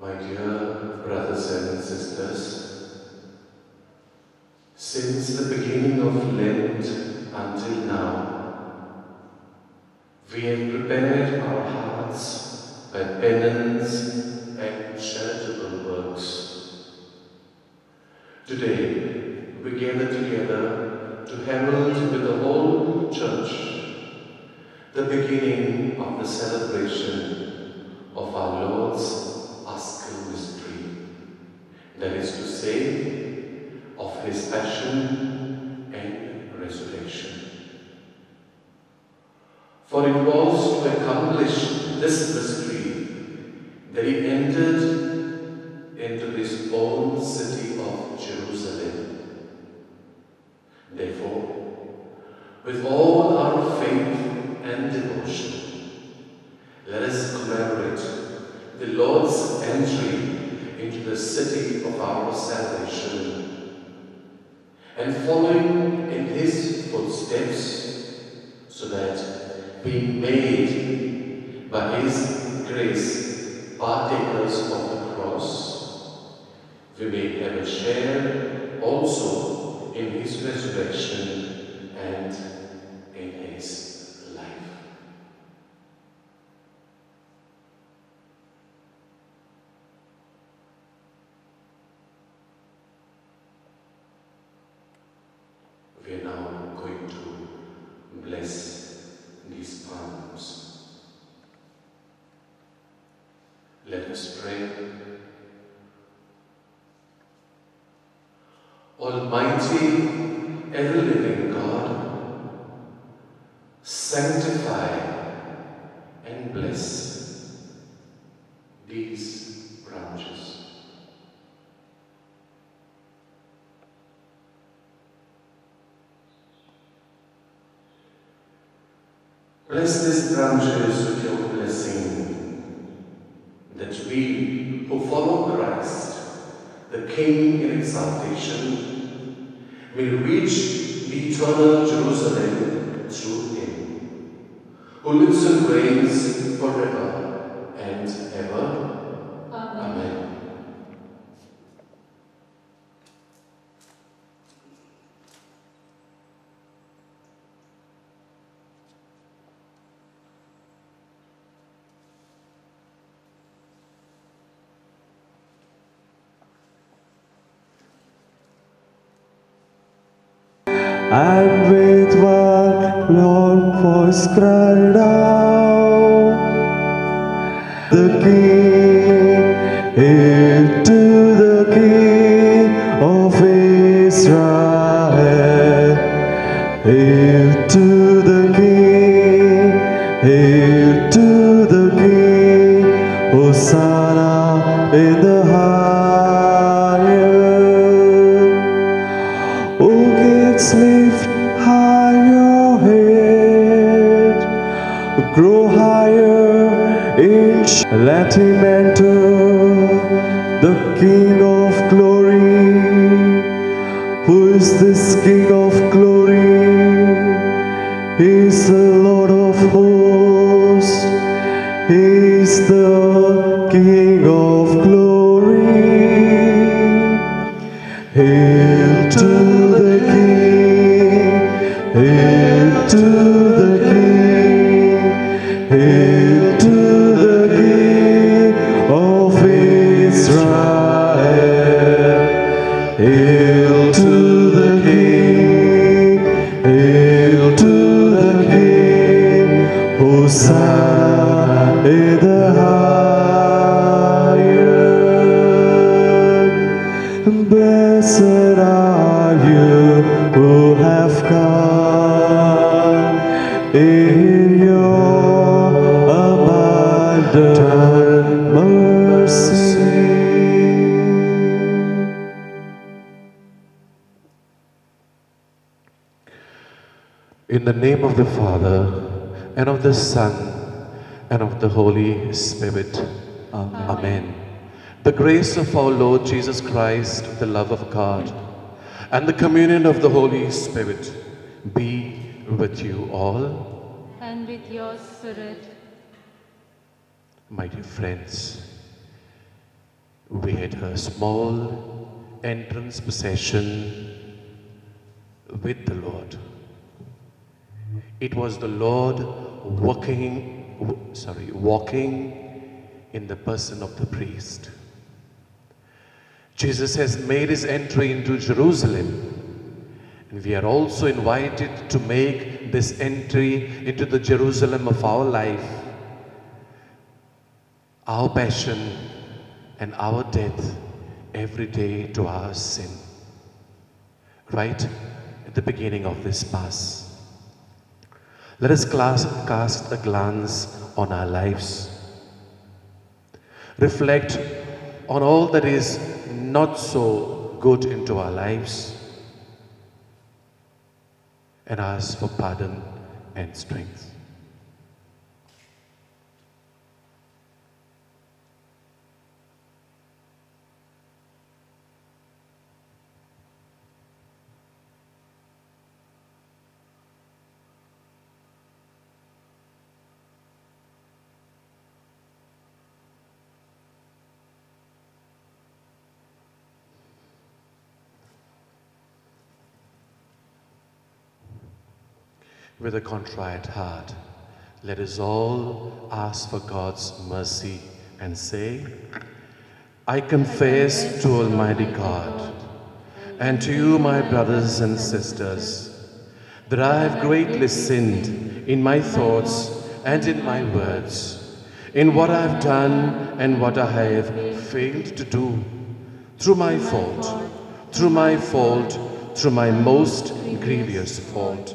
My dear brothers and sisters, since the beginning of Lent until now, we have prepared our hearts by penance and charitable works. Today, we gather together to herald with the whole church the beginning of the celebration of our Lord's Paschal mystery, that is to say, of his passion and resurrection. For it was to accomplish this mystery that he entered into his own city of Jerusalem. Therefore, with all our faith and devotion, let us commemorate the Lord's entry into the city of our salvation. And following in his footsteps so that being made by his grace partakers of the cross, we may have a share also in his resurrection and in his life. We are now going to bless these palms. Let us pray. Almighty, ever living God, sanctify and bless these branches. Bless these branches with your blessing, that we who follow Christ, the King in exaltation, may reach the eternal Jerusalem through him, who lives and reigns forever and ever. Amen. And with one loud voice cried out, Holy Spirit. Amen. The grace of our Lord Jesus Christ, the love of God, and the communion of the Holy Spirit be with you all. and with your spirit. My dear friends, we had a small entrance procession with the Lord. It was the Lord walking, sorry, walking in the person of the priest. Jesus has made his entry into Jerusalem. And we are also invited to make this entry into the Jerusalem of our life, our passion, and our death every day to our sin. Right at the beginning of this Mass. Let us cast a glance on our lives. Reflect on all that is not so good into our lives and ask for pardon and strength. With a contrite heart, let us all ask for God's mercy and say, I confess to Almighty God and to you, my brothers and sisters, that I have greatly sinned in my thoughts and in my words, in what I have done and what I have failed to do, through my fault, through my fault, through my most grievous fault.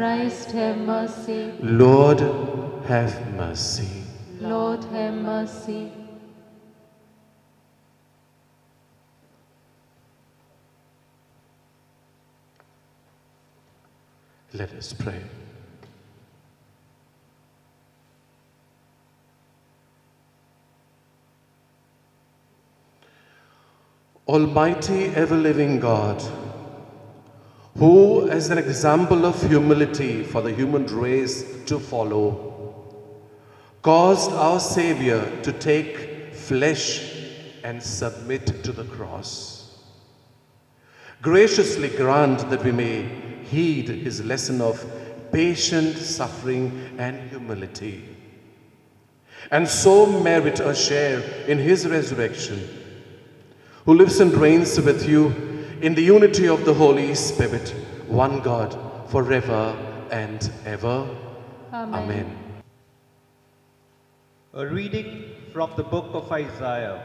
Christ, have mercy. Lord, have mercy. Lord, have mercy. Let us pray. Almighty ever living God, who, as an example of humility for the human race to follow, caused our Savior to take flesh and submit to the cross. Graciously grant that we may heed his lesson of patient suffering and humility, and so merit a share in his resurrection, who lives and reigns with you in the unity of the Holy Spirit, one God, forever and ever. Amen. Amen. A reading from the book of Isaiah.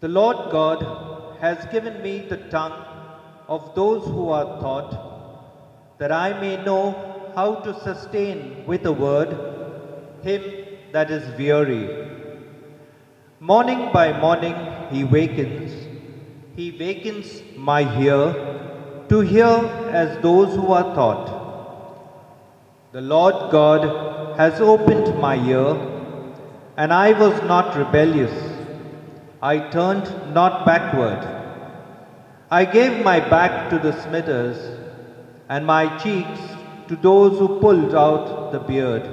The Lord God has given me the tongue of those who are taught, that I may know how to sustain with a word him that is weary. Morning by morning he wakens, he wakens my ear to hear as those who are taught. The Lord God has opened my ear, and I was not rebellious. I turned not backward. I gave my back to the smitters, and my cheeks to those who pulled out the beard.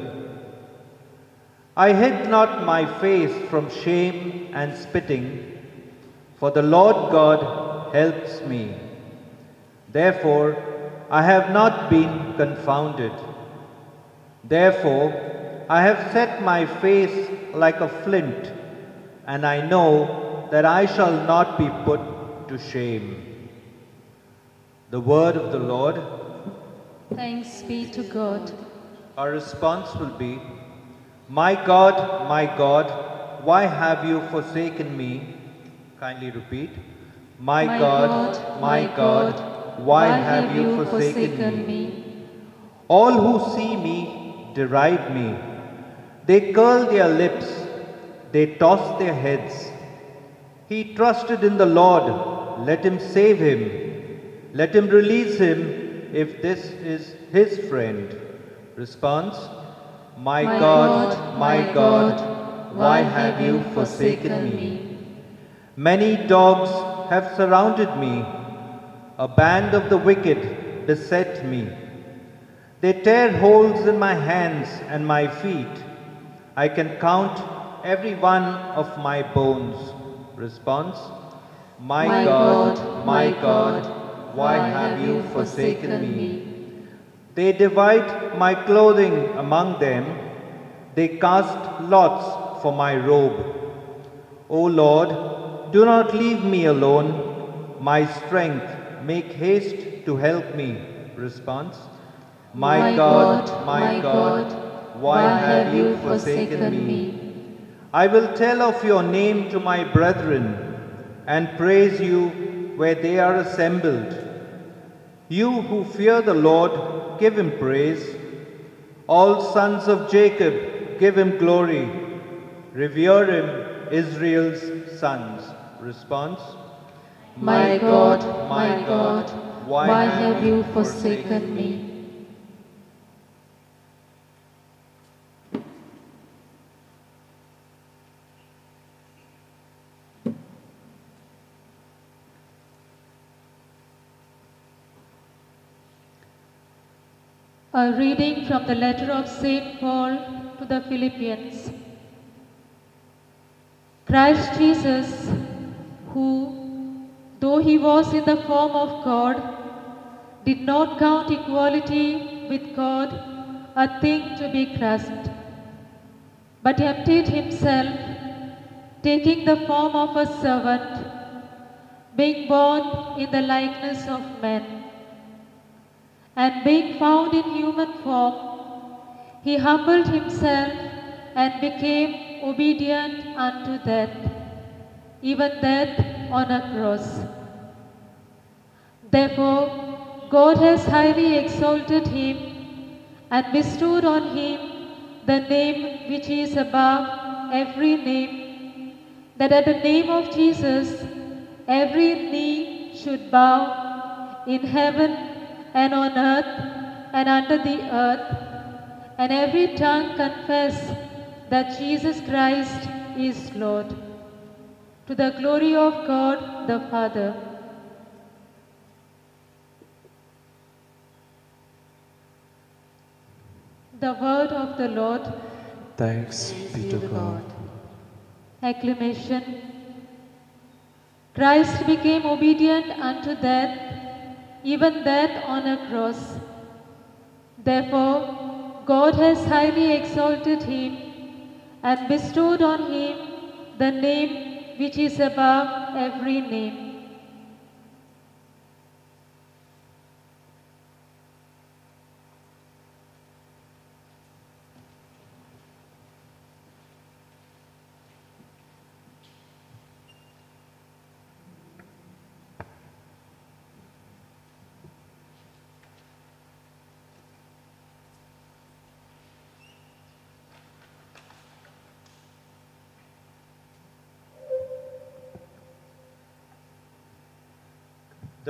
I hid not my face from shame and spitting, for the Lord God helps me. Therefore, I have not been confounded. Therefore, I have set my face like a flint, and I know that I shall not be put to shame. The word of the Lord, Thanks be to God. our response will be, My God, my God, why have you forsaken me? Kindly repeat. My, God, my God, why, have you forsaken, me? All who see me deride me. They curl their lips, they toss their heads. He trusted in the Lord. Let him save him. Let him release him if this is his friend. Response My, My God, God, my my God, God, why have you forsaken me? Many dogs have surrounded me. A band of the wicked beset me. They tear holes in my hands and my feet. I can count every one of my bones. Response My, My God, God, my God, why have you forsaken me? They divide my clothing among them. They cast lots for my robe. O Lord, do not leave me alone. My strength, make haste to help me. Response My, God, my God, why have you forsaken me? I will tell of your name to my brethren and praise you where they are assembled. You who fear the Lord, give him praise. All sons of Jacob, give him glory. Revere him, Israel's sons. Response My God, my God, why have you forsaken me? A reading from the letter of St. Paul to the Philippians. Christ Jesus, who, though he was in the form of God, did not count equality with God a thing to be grasped, but emptied himself, taking the form of a servant, being born in the likeness of men. And being found in human form, he humbled himself and became obedient unto death, even death on a cross. Therefore, God has highly exalted him and bestowed on him the name which is above every name, that at the name of Jesus every knee should bow in heaven and on earth and under the earth, and every tongue confess that Jesus Christ is Lord, to the glory of God the Father. The word of the Lord, Thanks be to God. acclamation. Christ became obedient unto death, even death on a cross. Therefore, God has highly exalted him and bestowed on him the name which is above every name.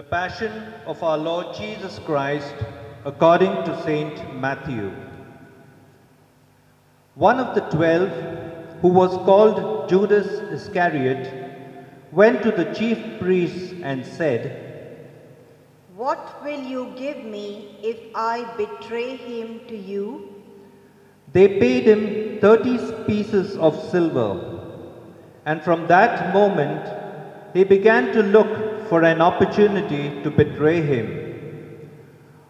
Passion of our Lord Jesus Christ according to Saint Matthew. One of the twelve, who was called Judas Iscariot, went to the chief priests and said, What will you give me if I betray him to you? They paid him thirty pieces of silver, and from that moment he began to look for an opportunity to betray him.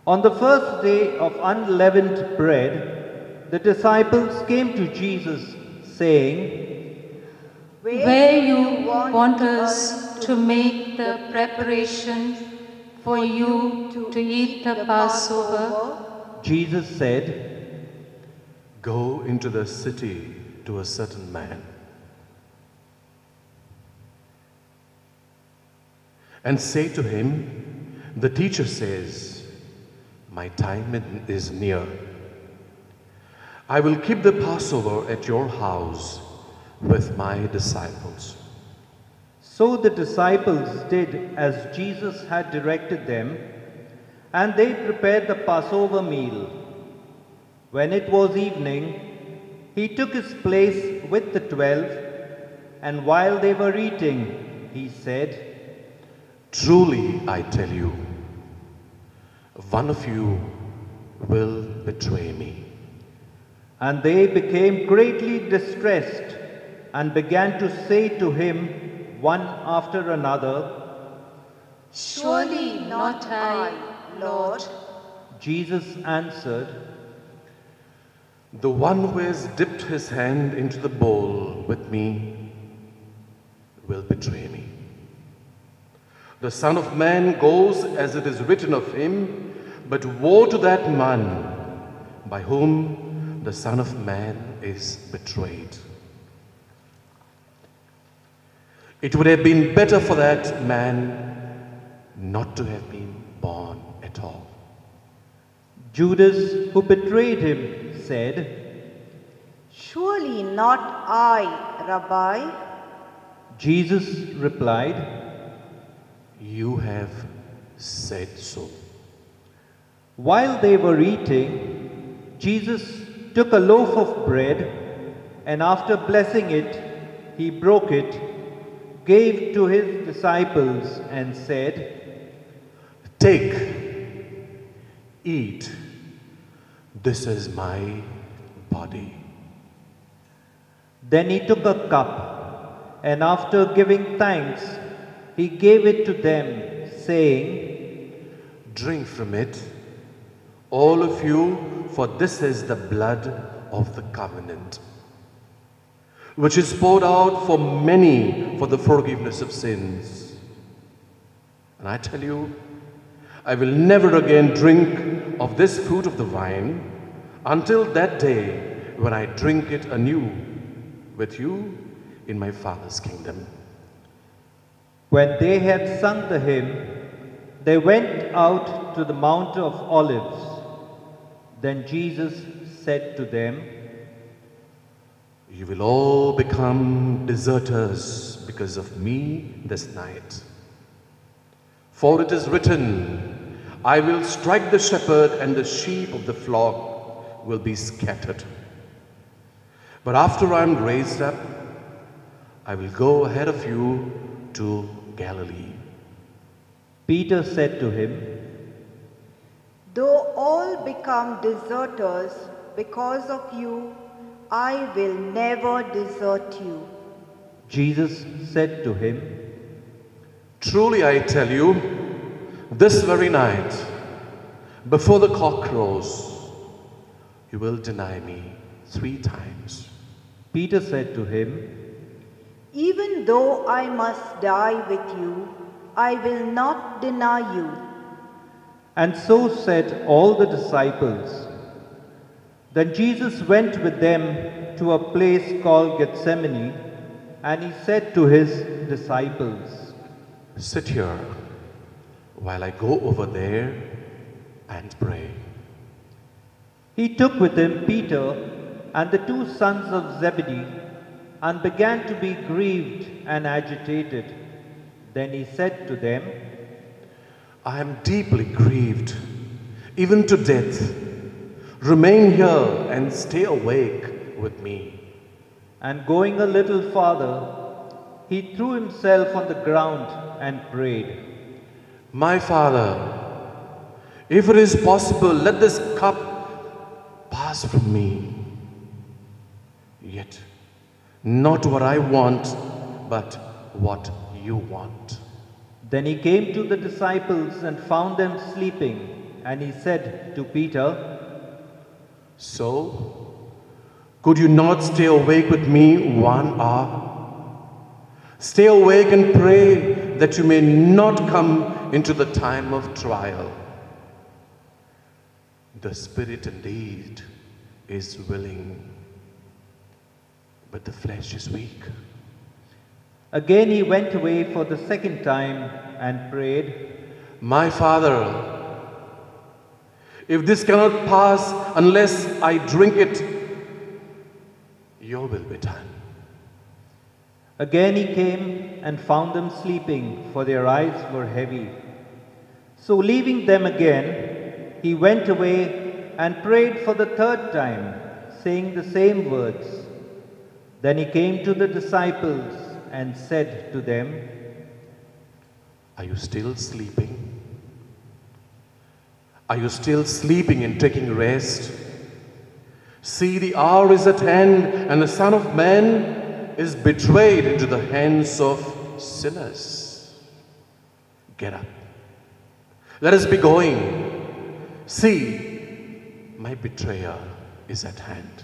On the first day of unleavened bread, the disciples came to Jesus, saying, Where you want us to make the preparation for you to eat the Passover, Jesus said, Go into the city to a certain man and say to him, The teacher says, My time is near. I will keep the Passover at your house with my disciples. So the disciples did as Jesus had directed them, and they prepared the Passover meal. When it was evening, he took his place with the twelve, and while they were eating, he said, Truly, I tell you, one of you will betray me. And they became greatly distressed and began to say to him one after another, Surely not I, Lord. Jesus answered, The one who has dipped his hand into the bowl with me will betray me. The Son of Man goes as it is written of him, but woe to that man by whom the Son of Man is betrayed. It would have been better for that man not to have been born at all. Judas, who betrayed him, said, Surely not I, Rabbi. Jesus replied, You have said so. While they were eating, Jesus took a loaf of bread, and after blessing it, he broke it, gave to his disciples, and said, Take, eat. This is my body. Then he took a cup, and after giving thanks, he gave it to them, saying, Drink from it, all of you, for this is the blood of the covenant, which is poured out for many for the forgiveness of sins. And I tell you, I will never again drink of this fruit of the vine until that day when I drink it anew with you in my Father's kingdom. When they had sung the hymn, they went out to the Mount of Olives. Then Jesus said to them, You will all become deserters because of me this night. For it is written, I will strike the shepherd, and the sheep of the flock will be scattered. But after I am raised up, I will go ahead of you to Galilee. Peter said to him, Though all become deserters because of you, I will never desert you. Jesus said to him, Truly I tell you, this very night, before the cock crows, you will deny me three times. Peter said to him, Even though I must die with you, I will not deny you. And so said all the disciples. Then Jesus went with them to a place called Gethsemane, and he said to his disciples, Sit here while I go over there and pray. He took with him Peter and the two sons of Zebedee and began to be grieved and agitated. Then he said to them, I am deeply grieved, even to death. Remain here and stay awake with me. And going a little farther, he threw himself on the ground and prayed, My Father, if it is possible, let this cup pass from me. Yet, not what I want, but what you want. Then he came to the disciples and found them sleeping, and he said to Peter, So, could you not stay awake with me one hour? Stay awake and pray that you may not come into the time of trial. The spirit indeed is willing, but the flesh is weak. Again he went away for the second time and prayed, My Father, if this cannot pass unless I drink it, your will be done. Again he came and found them sleeping, for their eyes were heavy. So, leaving them again, he went away and prayed for the third time, saying the same words. Then he came to the disciples and said to them, Are you still sleeping? Are you still sleeping and taking rest? See, the hour is at hand, and the Son of Man is betrayed into the hands of sinners. Get up. Let us be going. See, my betrayer is at hand.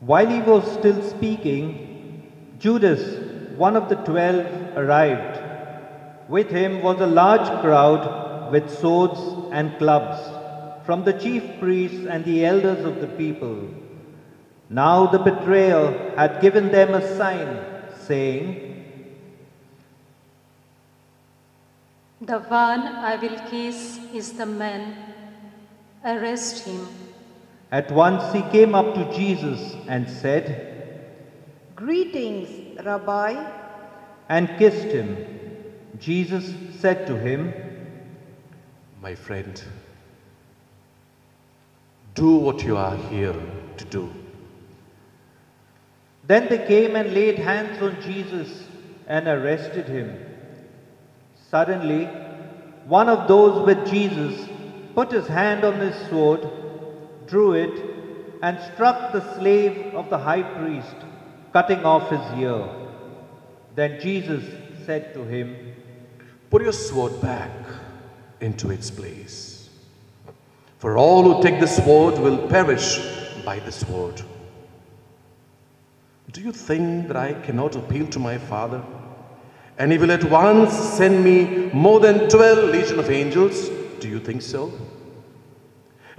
While he was still speaking, Judas, one of the twelve, arrived. With him was a large crowd with swords and clubs from the chief priests and the elders of the people. Now the betrayer had given them a sign, saying, The one I will kiss is the man. Arrest him. At once he came up to Jesus and said, Greetings, Rabbi. and kissed him. Jesus said to him, My friend, do what you are here to do. Then they came and laid hands on Jesus and arrested him. Suddenly, one of those with Jesus put his hand on his sword, drew it, and struck the slave of the high priest, cutting off his ear. Then Jesus said to him, Put your sword back into its place. For all who take the sword will perish by the sword. Do you think that I cannot appeal to my Father? And he will at once send me more than 12 legion of angels? Do you think so?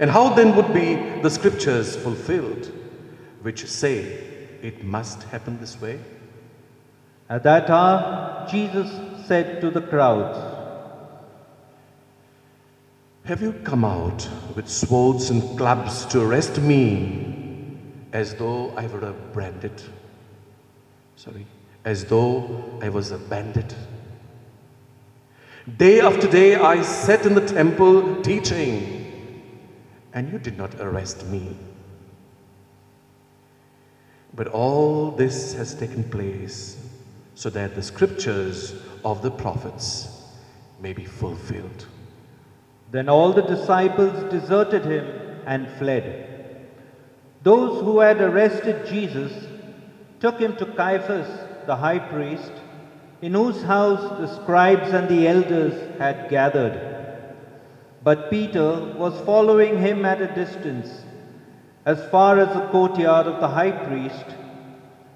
And how then would be the scriptures fulfilled, which say it must happen this way? At that hour, Jesus said to the crowds, Have you come out with swords and clubs to arrest me as though I were a bandit? Sorry, as though I was a bandit. Day after day I sat in the temple teaching, and you did not arrest me. But all this has taken place so that the scriptures of the prophets may be fulfilled. Then all the disciples deserted him and fled. Those who had arrested Jesus took him to Caiaphas, the high priest, in whose house the scribes and the elders had gathered. But Peter was following him at a distance, as far as the courtyard of the high priest,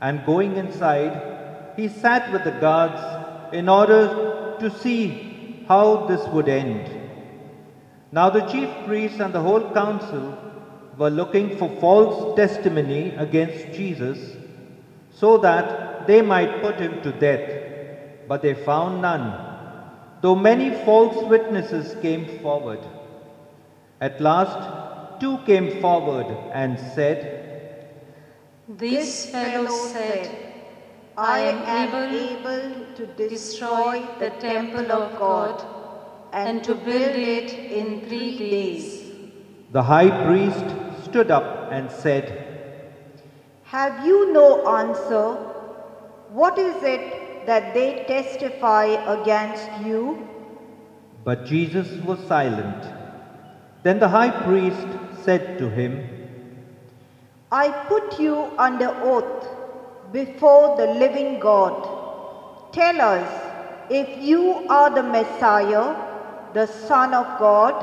and going inside, he sat with the guards in order to see how this would end. Now the chief priests and the whole council were looking for false testimony against Jesus so that they might put him to death. But they found none, though many false witnesses came forward. At last, two came forward and said, This fellow said, I I am am able able to destroy the temple of God and to build it in three days. The high priest stood up and said, Have you no answer? What is it that they testify against you? But Jesus was silent. Then the high priest said to him, I put you under oath before the living God. Tell us if you are the Messiah, the Son of God.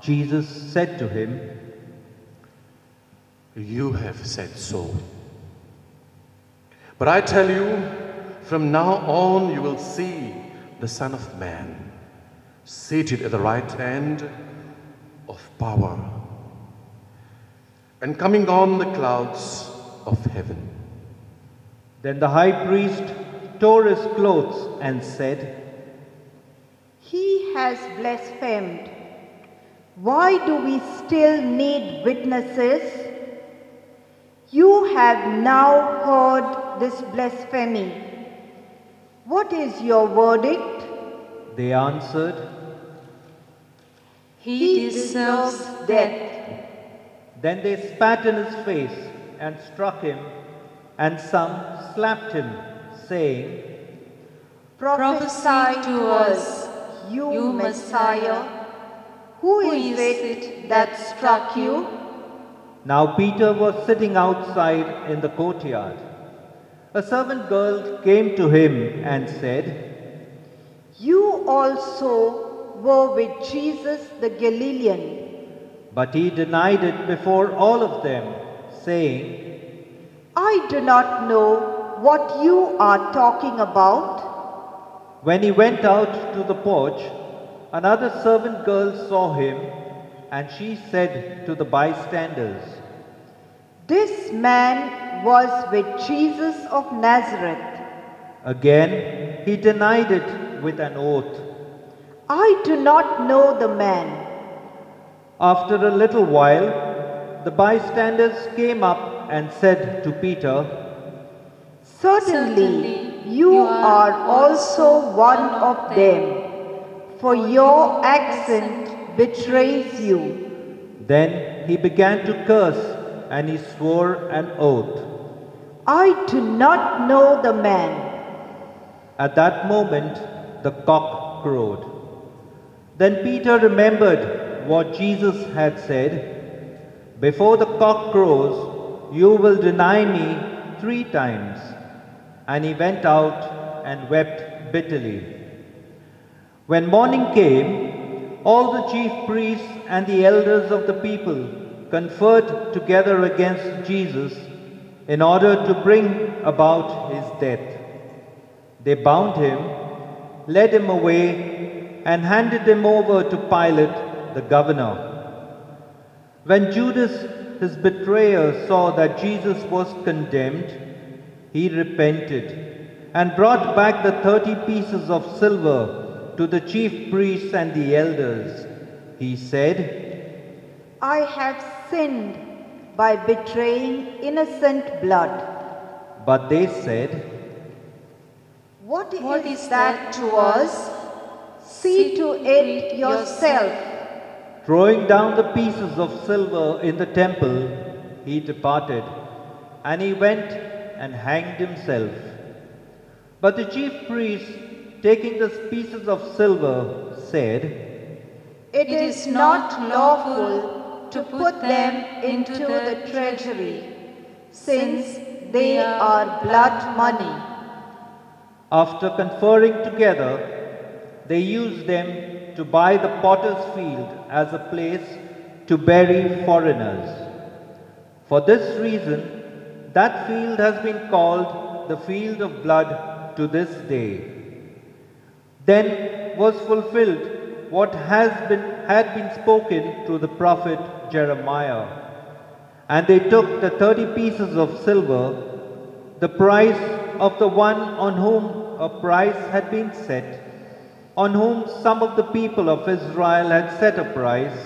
Jesus said to him, You have said so. But I tell you, from now on you will see the Son of Man seated at the right hand of power and coming on the clouds of heaven. Then the high priest tore his clothes and said, He has blasphemed. Why do we still need witnesses? You have now heard this blasphemy. What is your verdict? They answered, He deserves death. Then they spat in his face and struck him, and some slapped him, saying, Prophesy to us, you, you Messiah. Who is it that struck you? Now Peter was sitting outside in the courtyard. A servant girl came to him and said, You also were with Jesus the Galilean. But he denied it before all of them, saying, I do not know what you are talking about. When he went out to the porch, another servant girl saw him, and she said to the bystanders, This man was with Jesus of Nazareth. Again, he denied it with an oath. I do not know the man. After a little while, the bystanders came up and said to Peter, Certainly, you are also one of them, for your accent betrays you. Then he began to curse, and he swore an oath. I do not know the man. At that moment, the cock crowed. Then Peter remembered what Jesus had said Before the cock crows, you will deny me three times. And he went out and wept bitterly. When morning came, all the chief priests and the elders of the people conferred together against Jesus in order to bring about his death. They bound him, led him away, and handed him over to Pilate, the governor. When Judas, his betrayer, saw that Jesus was condemned, he repented and brought back the thirty pieces of silver to the chief priests and the elders. He said, I have sinned by betraying innocent blood. But they said, What is, What is that that to to us? See to it yourself. Throwing down the pieces of silver in the temple, he departed, and he went and hanged himself. But the chief priests, taking the pieces of silver, said, It is not lawful to put them into the treasury, since they are blood money. After conferring together, they used them to buy the potter's field as a place to bury foreigners. For this reason, that field has been called the field of blood to this day. Then was fulfilled what has been, had been spoken through the prophet Jeremiah. And they took the thirty pieces of silver, the price of the one on whom a price had been set, on whom some of the people of Israel had set a price,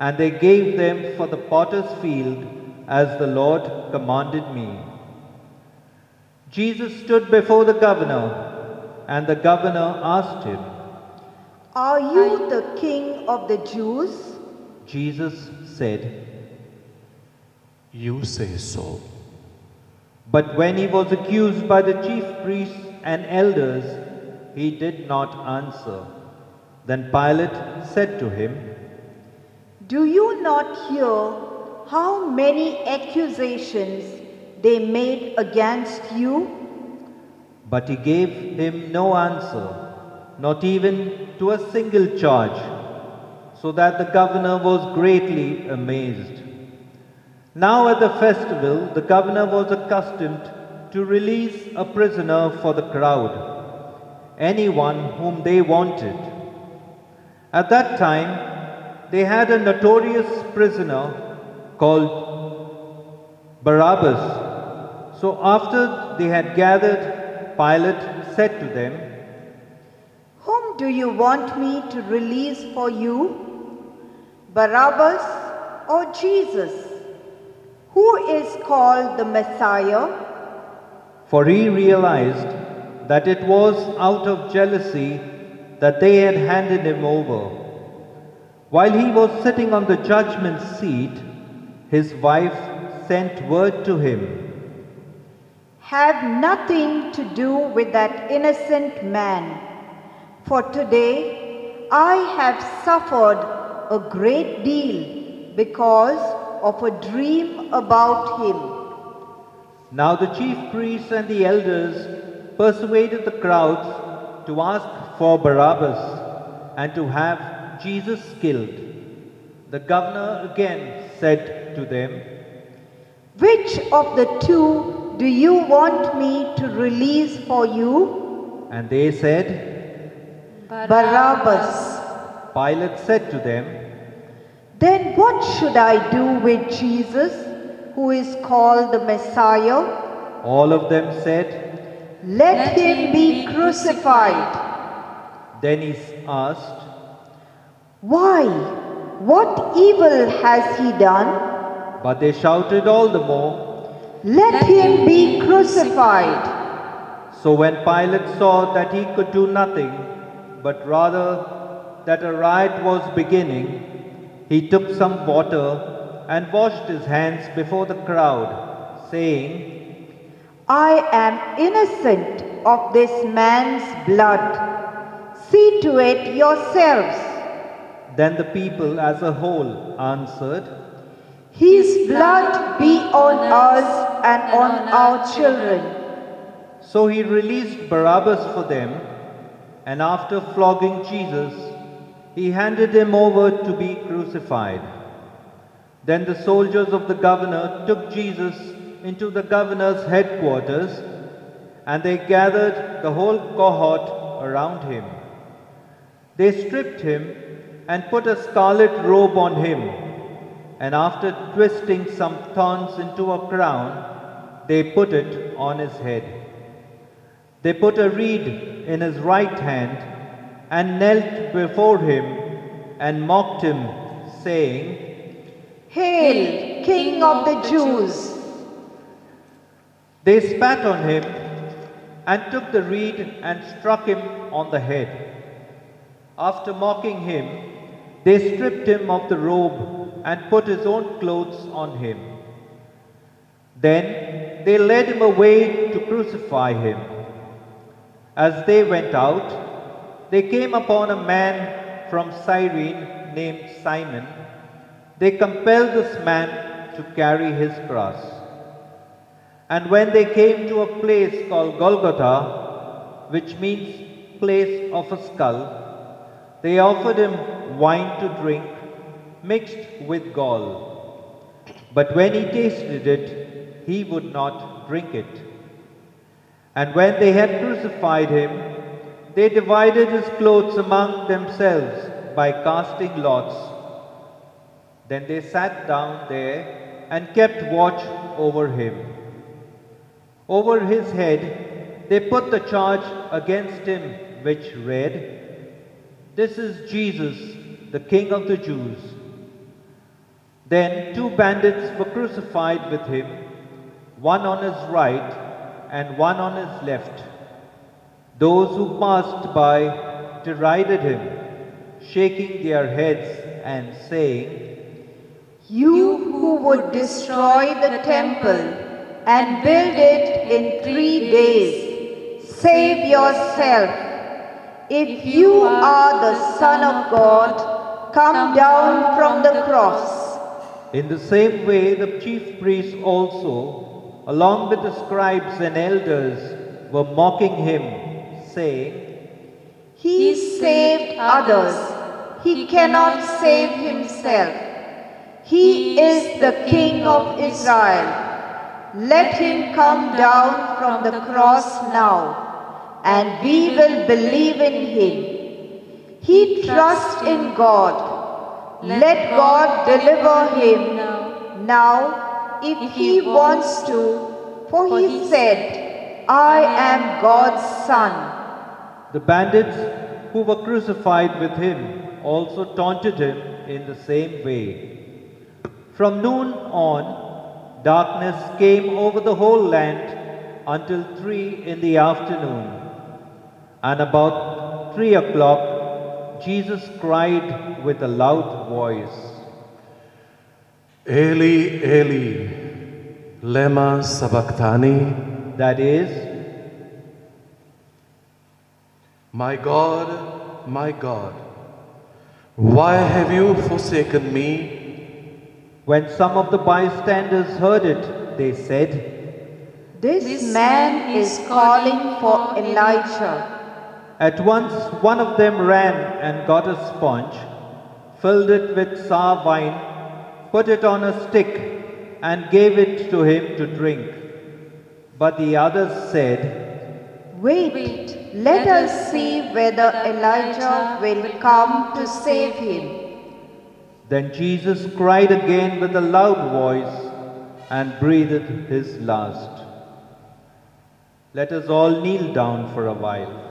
and they gave them for the potter's field as the Lord commanded me. Jesus stood before the governor, and the governor asked him, Are you the king of the Jews? Jesus said, You say so. But when he was accused by the chief priests and elders, he did not answer. Then Pilate said to him, Do you not hear how many accusations they made against you? But he gave him no answer, not even to a single charge, so that the governor was greatly amazed. Now at the festival, the governor was accustomed to release a prisoner for the crowd, anyone whom they wanted. At that time, they had a notorious prisoner called Barabbas. So after they had gathered, Pilate said to them, Whom do you want me to release for you? Barabbas or Jesus? Who is called the Messiah? For he realized that it was out of jealousy that they had handed him over. While he was sitting on the judgment seat, his wife sent word to him Have nothing to do with that innocent man, for today I have suffered a great deal because of a dream about him. Now the chief priests and the elders persuaded the crowds to ask for Barabbas and to have Jesus killed. The governor again said to them, Which of the two do you want me to release for you? and they said, Barabbas. Pilate said to them, Then what should I do with Jesus, who is called the Messiah? All of them said, Let him be crucified. Then he asked, Why? What evil has he done? but they shouted all the more. Let him be crucified. So when Pilate saw that he could do nothing, but rather that a riot was beginning, he took some water and washed his hands before the crowd, saying, I am innocent of this man's blood. See to it yourselves. Then the people as a whole answered, His blood be on us and on our children. So he released Barabbas for them, and after flogging Jesus, he handed him over to be crucified. Then the soldiers of the governor took Jesus into the governor's headquarters, and they gathered the whole cohort around him. They stripped him and put a scarlet robe on him, and after twisting some thorns into a crown, they put it on his head. They put a reed in his right hand and knelt before him and mocked him, saying, Hail, King of the Jews! They spat on him and took the reed and struck him on the head. After mocking him, they stripped him of the robe and put his own clothes on him. Then they led him away to crucify him. As they went out, they came upon a man from Cyrene named Simon. They compelled this man to carry his cross. And when they came to a place called Golgotha, which means place of a skull, they offered him wine to drink mixed with gall. But when he tasted it, he would not drink it. And when they had crucified him, they divided his clothes among themselves by casting lots. Then they sat down there and kept watch over him. Over his head they put the charge against him, which read, This is Jesus, the King of the Jews. Then two bandits were crucified with him, one on his right and one on his left. Those who passed by derided him, shaking their heads and saying, You who would destroy the temple and build it in three days, save yourself. If you are the Son of God, come down from the cross. In the same way, the chief priests also, along with the scribes and elders, were mocking him, saying, He saved others. He cannot save himself. He is the King of Israel. Let him come down from the cross now, and we will believe in him. He trusts in God. Let God deliver him now if he wants to, for he said, I am God's son. The bandits who were crucified with him also taunted him in the same way. From noon on, darkness came over the whole land until three in the afternoon. And about three o'clock, Jesus cried with a loud voice, Eli, Eli, lema sabachthani. that is, My God, my God, why have you forsaken me? When some of the bystanders heard it, they said, This, This man man is is calling calling for for Elijah. At once one of them ran and got a sponge, filled it with sour wine, put it on a stick, and gave it to him to drink. But the others said, Wait, Wait, let us see whether Elijah will come to save him. Then Jesus cried again with a loud voice and breathed his last. Let us all kneel down for a while.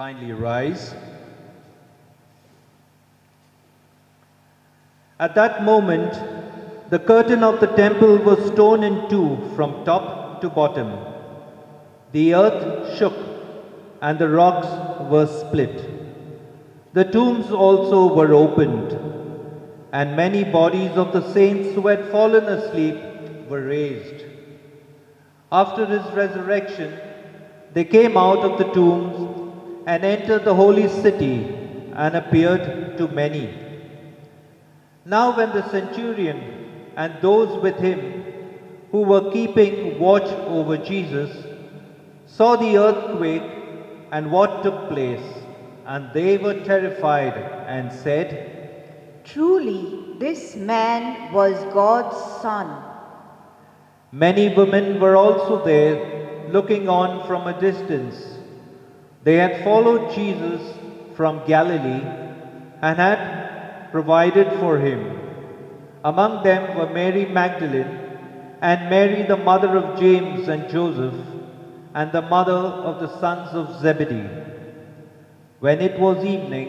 Kindly rise. At that moment, the curtain of the temple was torn in two from top to bottom. The earth shook and the rocks were split. The tombs also were opened, and many bodies of the saints who had fallen asleep were raised. After his resurrection, they came out of the tombs and entered the holy city and appeared to many. Now, when the centurion and those with him who were keeping watch over Jesus saw the earthquake and what took place, and they were terrified and said, Truly, this man was God's son. Many women were also there looking on from a distance. They had followed Jesus from Galilee and had provided for him. Among them were Mary Magdalene and Mary, the mother of James and Joseph, and the mother of the sons of Zebedee. When it was evening,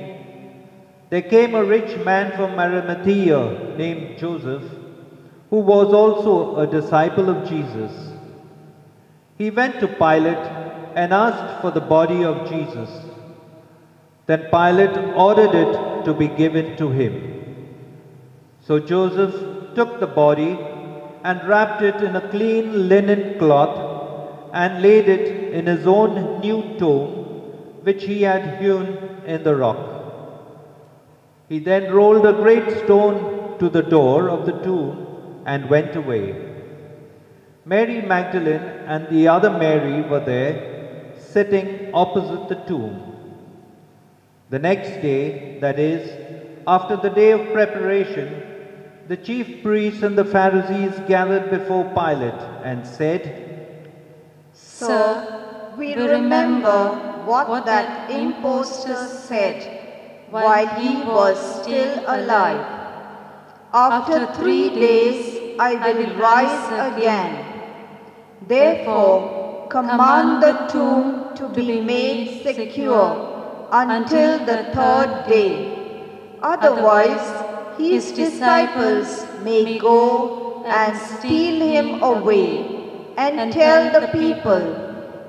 there came a rich man from Arimathea named Joseph, who was also a disciple of Jesus. He went to Pilate and asked for the body of Jesus. Then Pilate ordered it to be given to him. So Joseph took the body and wrapped it in a clean linen cloth and laid it in his own new tomb, which he had hewn in the rock. He then rolled a great stone to the door of the tomb and went away. Mary Magdalene and the other Mary were there, sitting opposite the tomb. The next day, that is, after the day of preparation, the chief priests and the Pharisees gathered before Pilate and said, Sir, we remember what that impostor said while he was still alive. After three days I will rise again. Therefore, command the tomb to be made secure until the third day. Otherwise, his disciples may go and steal him away and tell the people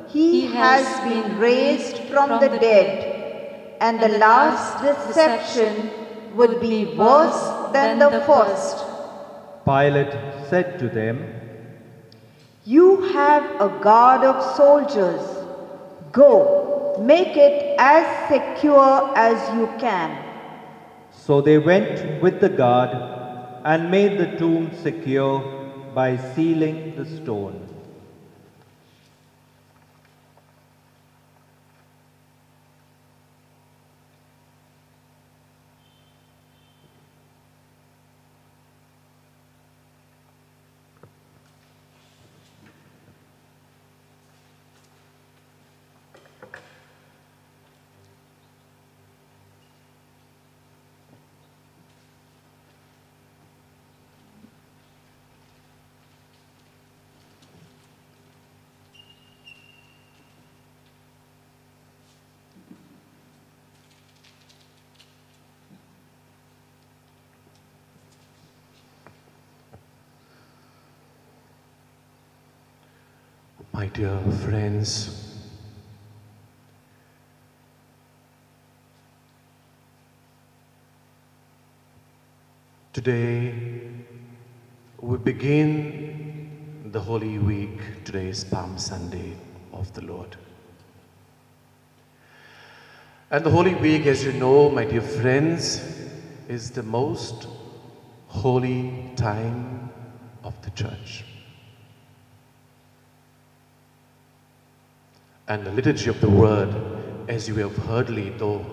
he has been raised from the dead, and the last deception would be worse than the first. Pilate said to them, You have a guard of soldiers. Go, make it as secure as you can. So they went with the guard and made the tomb secure by sealing the stone. My dear friends, today we begin the Holy Week. Today is Palm Sunday of the Lord. And the Holy Week, as you know, my dear friends, is the most holy time of the church. And the liturgy of the word, as you have heardly, though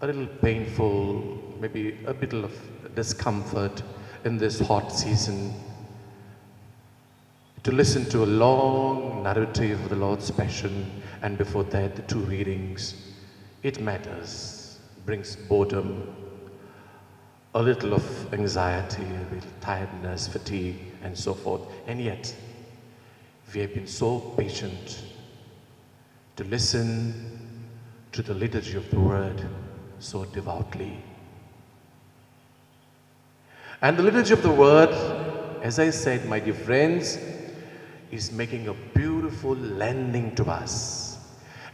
a little painful, maybe a bit of discomfort in this hot season, to listen to a long narrative of the Lord's Passion and before that the two readings, it matters, brings boredom, a little of anxiety, a little tiredness, fatigue, and so forth. And yet, we have been so patient to listen to the liturgy of the word so devoutly. And the liturgy of the word, as I said, my dear friends, is making a beautiful landing to us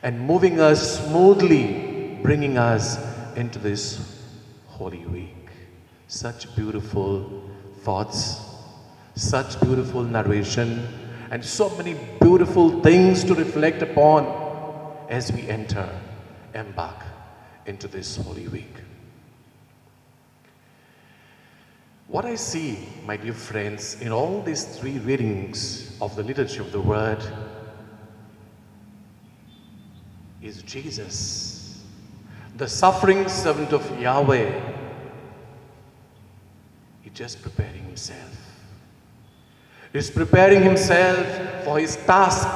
and moving us smoothly, bringing us into this Holy Week. Such beautiful thoughts, such beautiful narration, and so many beautiful things to reflect upon as we enter, embark into this Holy Week. What I see, my dear friends, in all these three readings of the liturgy of the Word is Jesus, the suffering servant of Yahweh. He's just preparing himself. He's preparing himself for his task,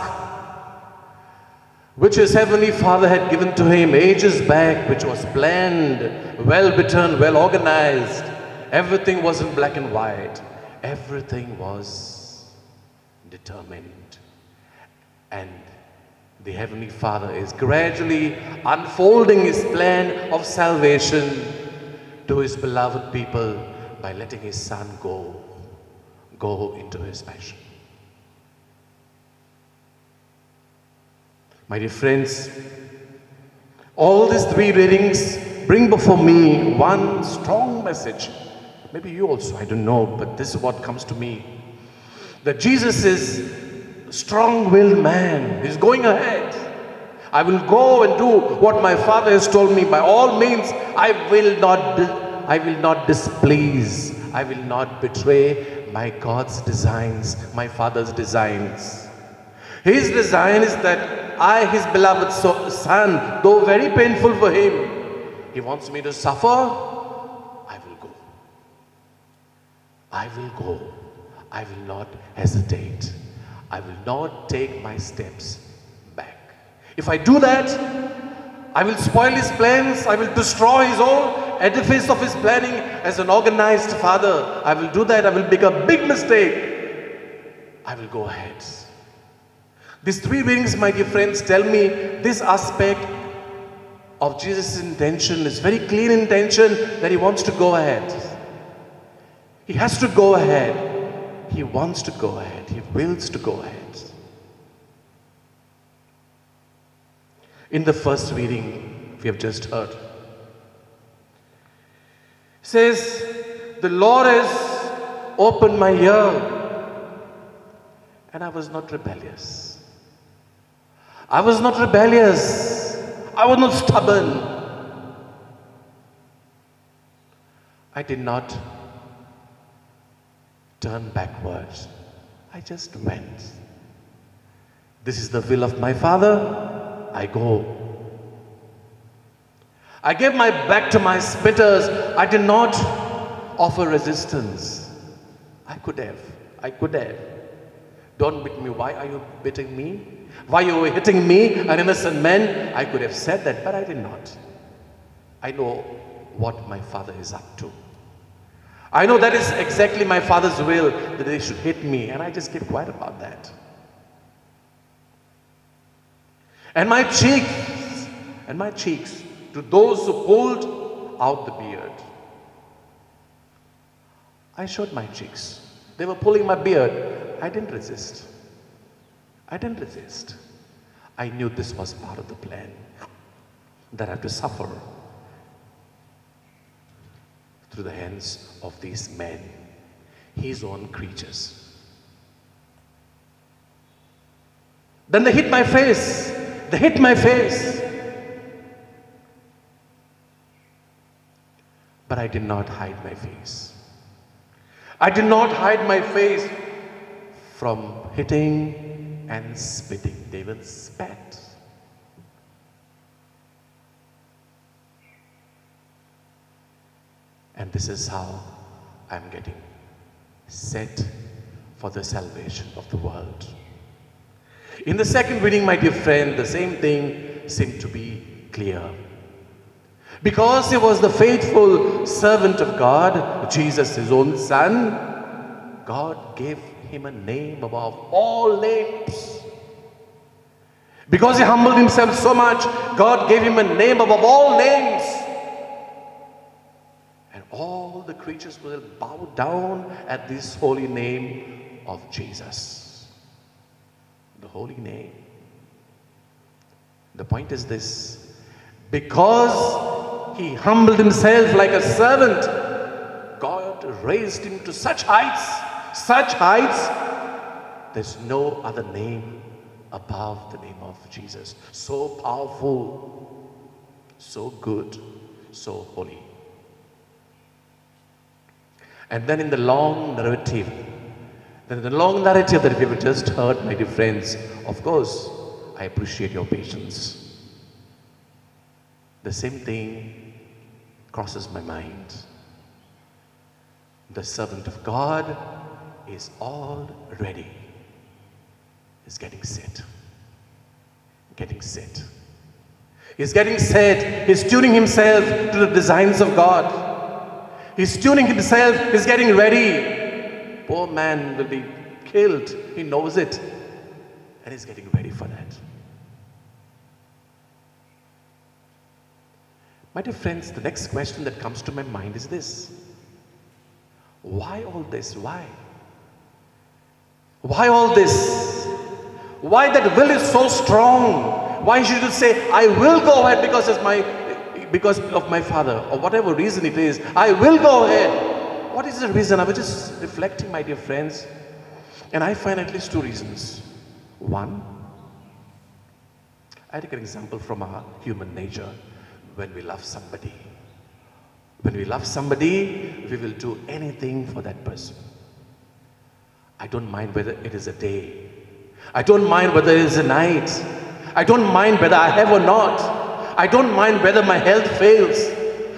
which his heavenly Father had given to him ages back, which was planned, well bitten, well organized. Everything was in black and white. Everything was determined. And the Heavenly Father is gradually unfolding His plan of salvation to His beloved people by letting His Son go, go into His passion. My dear friends, all these three readings bring before me one strong message. Maybe you also, I don't know, but this is what comes to me. That Jesus is strong-willed man. He's going ahead. I will go and do what my father has told me. By all means, I will not, I will not displease. I will not betray my God's designs, my father's designs. His design is that I, his beloved so, son, though very painful for him, he wants me to suffer. I will go. I will go. I will not hesitate. I will not take my steps back. If I do that, I will spoil his plans. I will destroy his whole edifice of his planning as an organized father. I will do that. I will make a big mistake. I will go ahead. These three readings, my dear friends, tell me this aspect of Jesus' intention is very clear intention that he wants to go ahead. He has to go ahead. He wants to go ahead. He wills to go ahead. In the first reading we have just heard, says, The Lord has opened my ear, and I was not rebellious. I was not rebellious. I was not stubborn. I did not turn backwards. I just went. This is the will of my Father. I go. I gave my back to my spitters. I did not offer resistance. I could have. I could have. Don't beat me. Why are you beating me? Why you were hitting me, an innocent man? I could have said that, but I did not. I know what my Father is up to. I know that is exactly my father's will that they should hit me, and I just keep quiet about that. And my cheeks, and my cheeks to those who pulled out the beard. I showed my cheeks. They were pulling my beard. I didn't resist. I didn't resist. I knew this was part of the plan that I have to suffer through the hands of these men, his own creatures. Then they hit my face. They hit my face. But I did not hide my face. I did not hide my face from hitting and spitting. They will spat. And this is how I'm getting set for the salvation of the world. In the second reading, my dear friend, the same thing seemed to be clear. Because he was the faithful servant of God, Jesus, his own son, God gave him a name above all names. Because he humbled himself so much, God gave him a name above all names. And all the creatures will bow down at this holy name of Jesus. The holy name. The point is this because he humbled himself like a servant, God raised him to such heights, such heights, there's no other name above the name of Jesus. So powerful, so good, so holy. And then in the long narrative, then the long narrative that we have just heard, my dear friends, of course, I appreciate your patience. The same thing crosses my mind. The servant of God is all ready. Is getting set. Getting set. He's getting set. He's tuning himself to the designs of God. He's tuning himself. He's getting ready. Poor man will be killed. He knows it. And he's getting ready for that. My dear friends, the next question that comes to my mind is this Why all this? Why? Why all this? Why that will is so strong? Why should you say, I will go ahead because of my because of my father, or whatever reason it is, I will go ahead. What is the reason? I was just reflecting, my dear friends, and I find at least two reasons. One, I take an example from our human nature when we love somebody. When we love somebody, we will do anything for that person. I don't mind whether it is a day. I don't mind whether it is a night. I don't mind whether I have or not. I don't mind whether my health fails.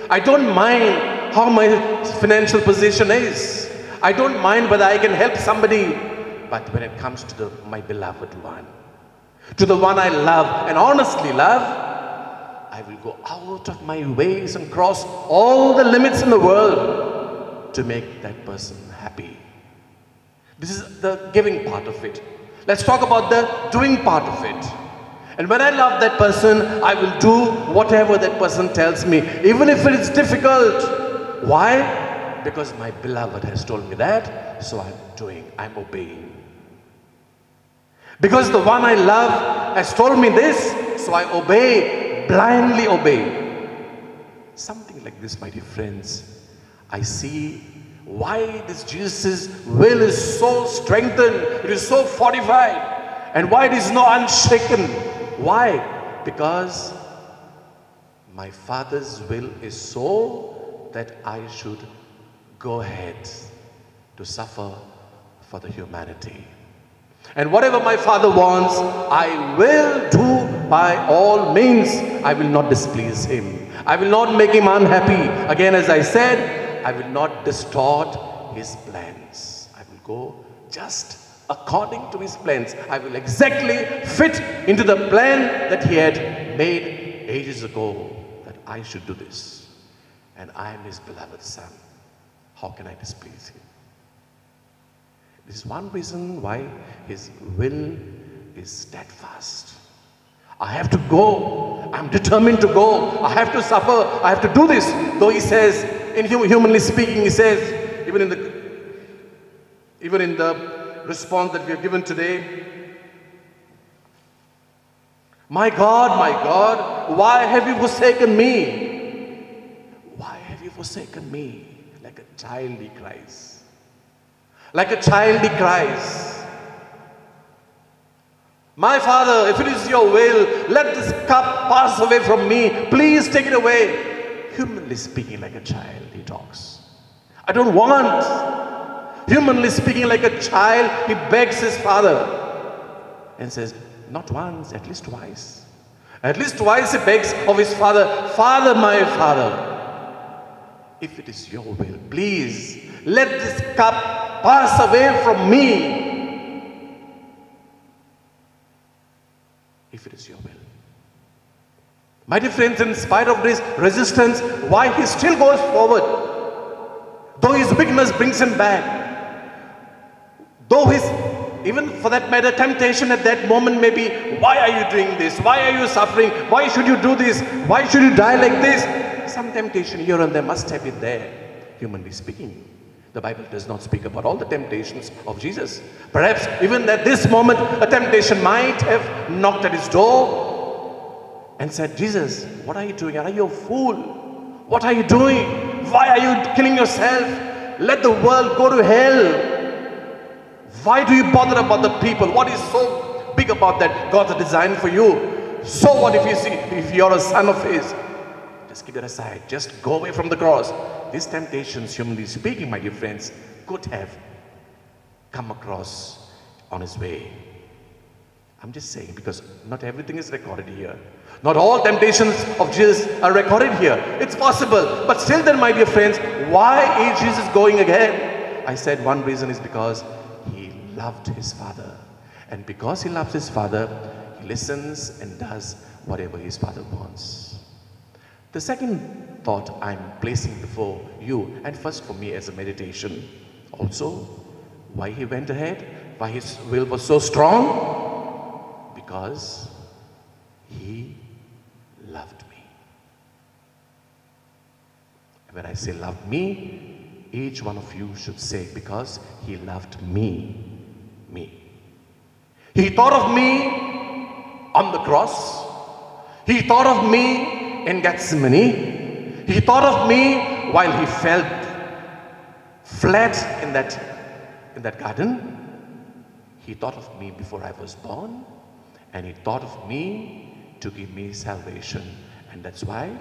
I don't mind how my financial position is. I don't mind whether I can help somebody. But when it comes to the, my beloved one, to the one I love and honestly love, I will go out of my ways and cross all the limits in the world to make that person. This is the giving part of it. Let's talk about the doing part of it. And when I love that person, I will do whatever that person tells me, even if it is difficult. Why? Because my beloved has told me that, so I'm doing, I'm obeying. Because the one I love has told me this, so I obey, blindly obey. Something like this, my dear friends. I see why this Jesus' will is so strengthened, it is so fortified, and why it is not unshaken. Why? Because my Father's will is so that I should go ahead to suffer for the humanity. And whatever my Father wants, I will do by all means. I will not displease Him. I will not make Him unhappy. Again, as I said, I will not distort His plans. I will go just according to His plans. I will exactly fit into the plan that He had made ages ago that I should do this. And I am His beloved Son. How can I displease Him? This is one reason why his will is steadfast. I have to go. I'm determined to go. I have to suffer. I have to do this. Though he says, in humanly speaking, he says, even in the even in the response that we have given today, My God, my God, why have you forsaken me? Why have you forsaken me? Like a child he cries. Like a child he cries. My Father, if it is your will, let this cup pass away from me. Please take it away. Humanly speaking, like a child, talks. I don't want. Humanly speaking, like a child, he begs his father and says, Not once, at least twice. At least twice he begs of his father, Father, my father, if it is your will, please let this cup pass away from me. If it is your will. My dear friends, in spite of this resistance, why he still goes forward? Though his weakness brings him back, though his even for that matter, temptation at that moment may be, why are you doing this? Why are you suffering? Why should you do this? Why should you die like this? Some temptation here and there must have been there, humanly speaking. The Bible does not speak about all the temptations of Jesus. Perhaps even at this moment, a temptation might have knocked at his door and said, Jesus, what are you doing? Are you a fool? What are you doing? Why are you killing yourself? Let the world go to hell. Why do you bother about the people? What is so big about that God's designed for you? So what if you see, if you're a son of his? Just keep it aside. Just go away from the cross. These temptations, humanly speaking, my dear friends, could have come across on his way. I'm just saying because not everything is recorded here. Not all temptations of Jesus are recorded here. It's possible. But still then, my dear friends, why is Jesus going again? I said one reason is because he loved his father. And because he loves his father, he listens and does whatever his father wants. The second thought I'm placing before you, and first for me as a meditation, also why he went ahead, why his will was so strong, because he loved me. And when I say loved me, each one of you should say, because he loved me me. He thought of me on the cross. He thought of me in Gethsemane. He thought of me while he felt fled in that, in that garden. He thought of me before I was born. And he thought of me to give me salvation. And that's why,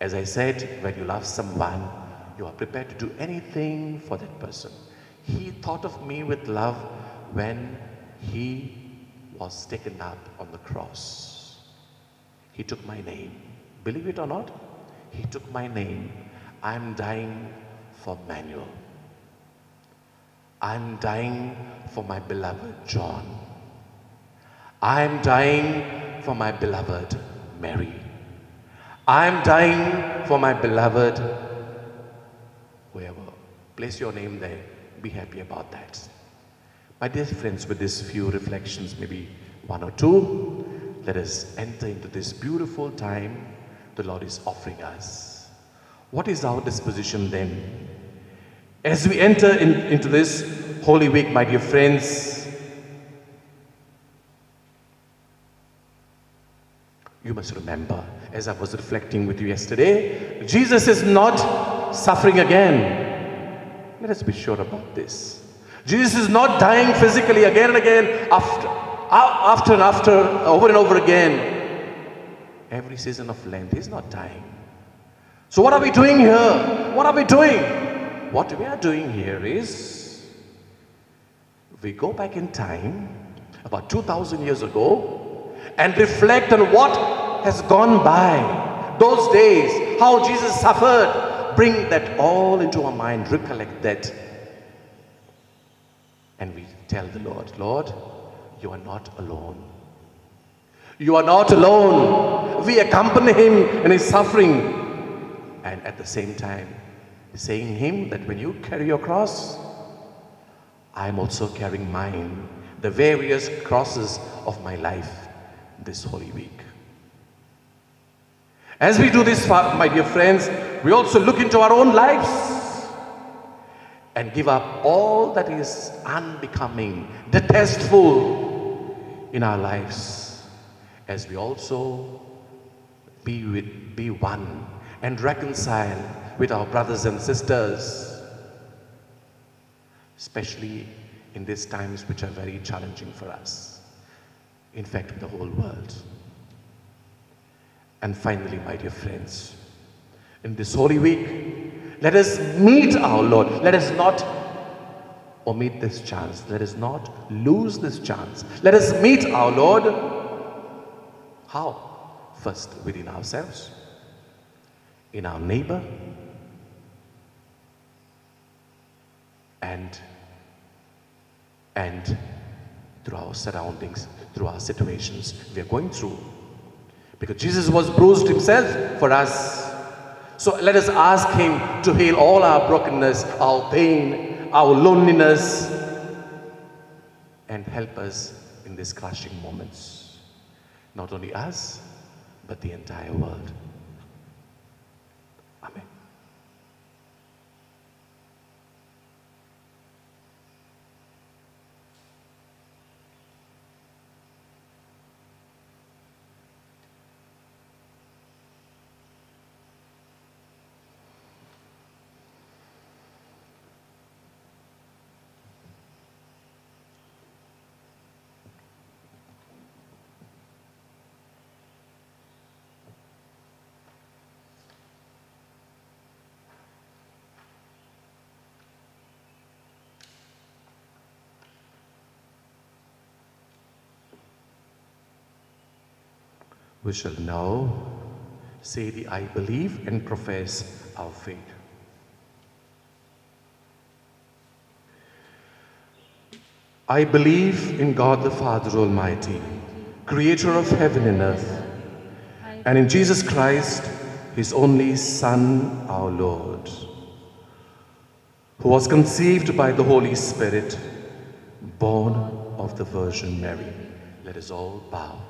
as I said, when you love someone, you are prepared to do anything for that person. He thought of me with love when he was taken up on the cross. He took my name. Believe it or not, he took my name. I'm dying for Manuel. I'm dying for my beloved John. I'm dying for my beloved Mary. I'm dying for my beloved whoever. Place your name there be happy about that. My dear friends, with these few reflections, maybe one or two, let us enter into this beautiful time the Lord is offering us. What is our disposition then? As we enter in, into this Holy Week, my dear friends, you must remember, as I was reflecting with you yesterday, Jesus is not suffering again. Let us be sure about this. Jesus is not dying physically again and again after, after and after, over and over again. Every season of Lent, he's not dying. So what are we doing here? What are we doing? What we are doing here is we go back in time about 2000 years ago and reflect on what has gone by. Those days, how Jesus suffered, bring that all into our mind, recollect that. And we tell the Lord, Lord, you are not alone. You are not alone. We accompany him in his suffering. And at the same time, saying him that when you carry your cross, I'm also carrying mine, the various crosses of my life this Holy Week. As we do this, my dear friends, we also look into our own lives and give up all that is unbecoming, detestful in our lives. as we also be, with, be one and reconcile with our brothers and sisters, especially in these times which are very challenging for us, in fact, the whole world. And finally, my dear friends, in this Holy Week, let us meet our Lord. Let us not omit this chance. Let us not lose this chance. Let us meet our Lord. How? First, within ourselves, in our neighbor, and and through our surroundings, through our situations we are going through. Because Jesus was bruised himself for us. So let us ask him to heal all our brokenness, our pain, our loneliness, and help us in these crushing moments. Not only us, but the entire world. We shall now say the I believe and profess our faith. I believe in God the Father Almighty, creator of heaven and earth, and in Jesus Christ, his only Son, our Lord, who was conceived by the Holy Spirit, born of the Virgin Mary. Let us all bow.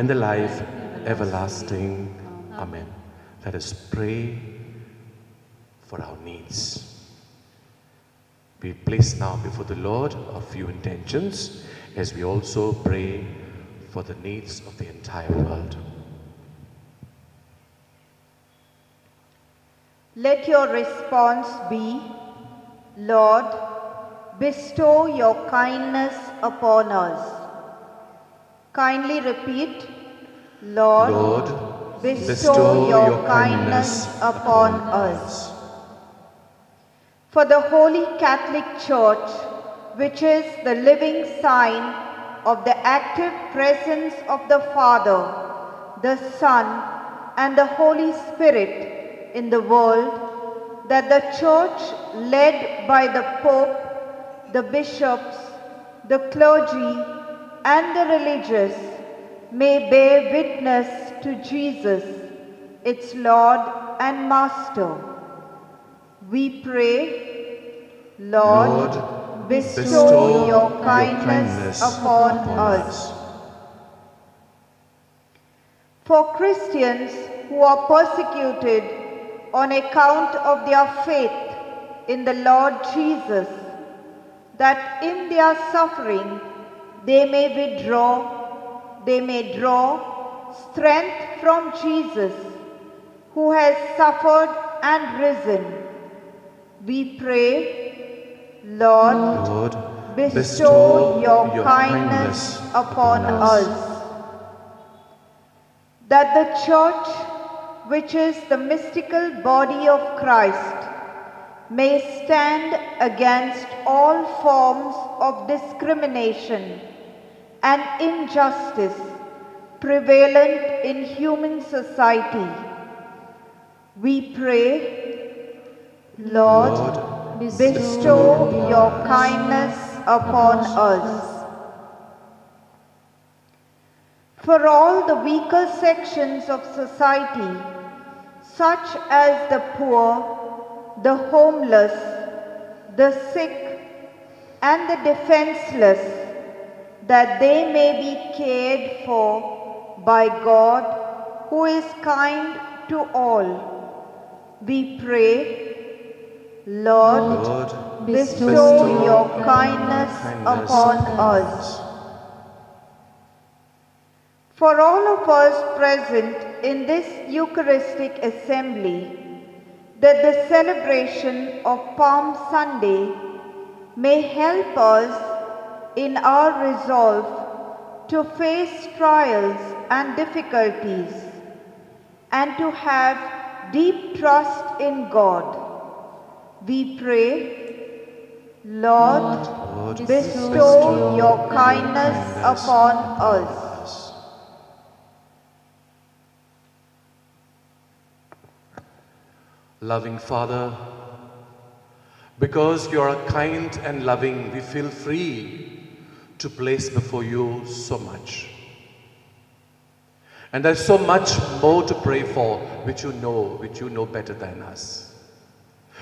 and the life everlasting. Amen. Let us pray for our needs. We place now before the Lord our few intentions as we also pray for the needs of the entire world. Let your response be, Lord, bestow your kindness upon us. Kindly repeat, Lord, Lord, bestow, bestow your, your kindness, upon us. For the Holy Catholic Church, which is the living sign of the active presence of the Father, the Son, and the Holy Spirit in the world, that the Church, led by the Pope, the bishops, the clergy, and the religious, may bear witness to Jesus, its Lord and Master. We pray, Lord, Lord, bestow, bestow your your kindness, kindness upon, upon us. For Christians who are persecuted on account of their faith in the Lord Jesus, that in their suffering they may withdraw, they may draw strength from Jesus, who has suffered and risen. We pray, Lord, Lord, bestow your kindness upon us. That the church, which is the mystical body of Christ, may stand against all forms of discrimination and injustice prevalent in human society. We pray, Lord, Lord, bestow your kindness upon us. For all the weaker sections of society, such as the poor, the homeless, the sick, and the defenseless, that they may be cared for by God, who is kind to all. We pray, Lord, Lord, bestow your kindness upon us. For all of us present in this Eucharistic assembly, that the celebration of Palm Sunday may help us in our resolve to face trials and difficulties and to have deep trust in God. We pray, Lord, Lord, bestow your kindness upon us. Loving Father, because you are kind and loving, we feel free to place before you so much. And there's so much more to pray for, which you know, which you know better than us.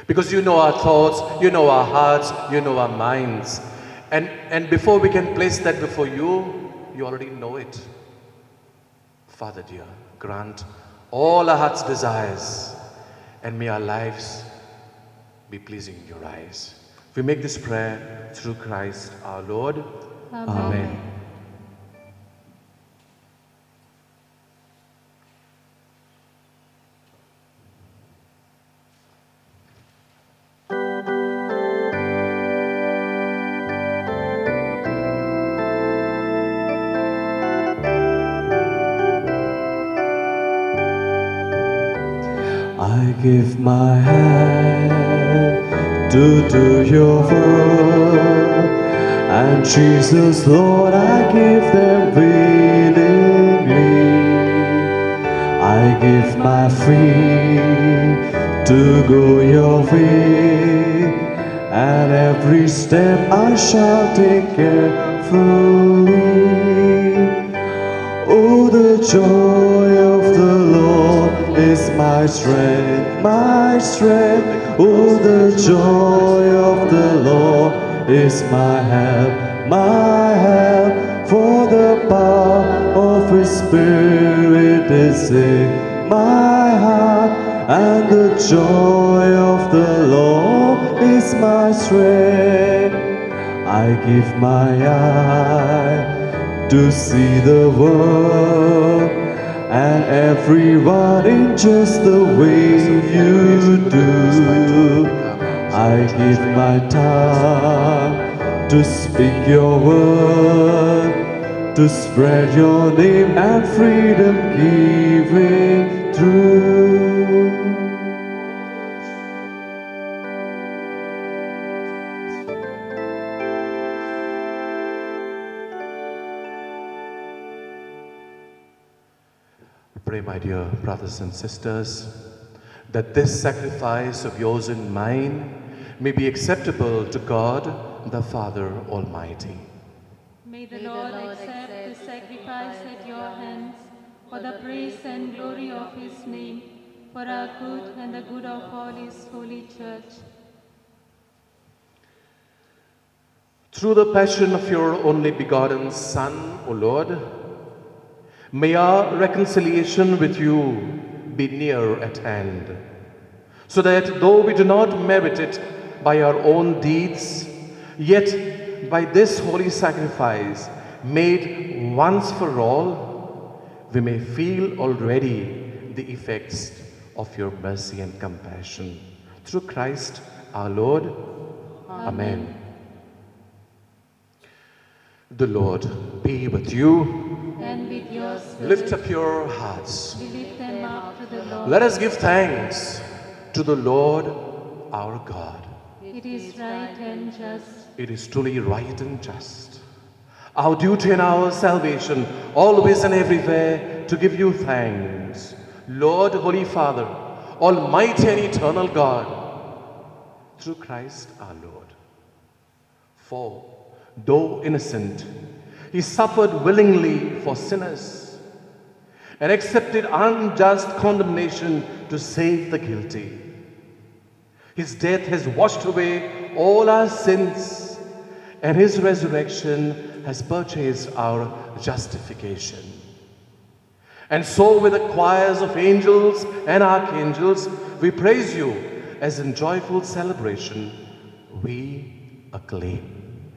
Because you know our thoughts, you know our hearts, you know our minds. And, and before we can place that before you, you already know it. Father dear, grant all our heart's desires and may our lives be pleasing in your eyes. We make this prayer through Christ our Lord. Amen. I give my hand to do your will, and Jesus, Lord, I give them willingly. I give my feet to go your way, and every step I shall take carefully. Oh, the joy of the Lord is my strength, my strength. Oh, the joy of the Lord is my help, my help. For the power of His Spirit is in my heart, and the joy of the Lord is my strength. I give my eye to see the world and everyone in just the way you do. I give my tongue to speak your word, to spread your name and freedom giving through. Pray, my dear brothers and sisters, that this sacrifice of yours and mine may be acceptable to God, the Father Almighty. May the Lord accept the sacrifice at your hands for the praise and glory of his name, for our good and the good of all his holy church. Through the passion of your only begotten Son, O Lord, may our reconciliation with you be near at hand, so that though we do not merit it by our own deeds, yet by this holy sacrifice made once for all, we may feel already the effects of your mercy and compassion. Through Christ our Lord. Amen. The Lord be with you. And with your spirit, Lift up your hearts. we lift them up to the Lord. Let us give thanks to the Lord our God. It is right and just, It is truly right and just. our duty and our salvation, always and everywhere to give you thanks. Lord, Holy Father, Almighty and eternal God, through Christ our Lord. For, though innocent, he suffered willingly for sinners and accepted unjust condemnation to save the guilty. His death has washed away all our sins, and his resurrection has purchased our justification. And so, with the choirs of angels and archangels, we praise you as in joyful celebration we acclaim.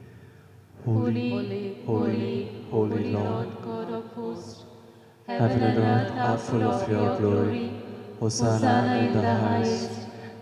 Holy, holy, holy, holy Lord God of hosts, Heaven and earth are full of your glory. Hosanna in the highest.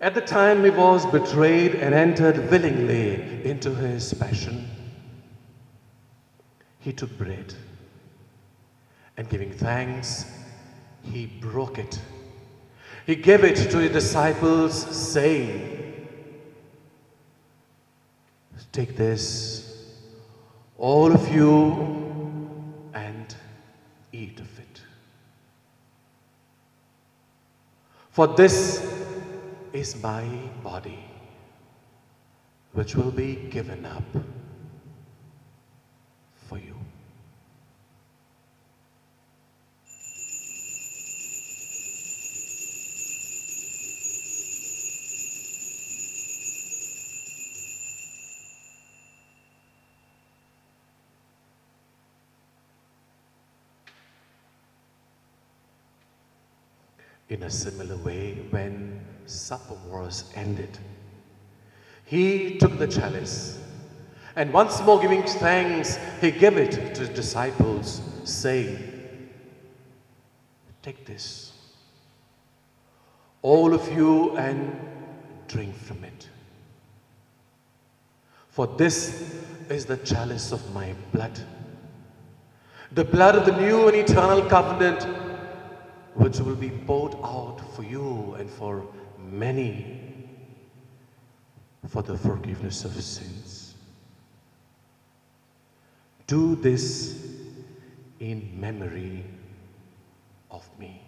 At the time he was betrayed and entered willingly into his passion, he took bread and giving thanks, he broke it. He gave it to his disciples, saying, Take this, all of you, and eat of it. For this is my body, which will be given up for you. In a similar way, when supper was ended, he took the chalice and once more giving thanks, he gave it to his disciples, saying, Take this, all of you, and drink from it. For this is the chalice of my blood, the blood of the new and eternal covenant which will be poured out for you and for many for the forgiveness of sins. Do this in memory of me.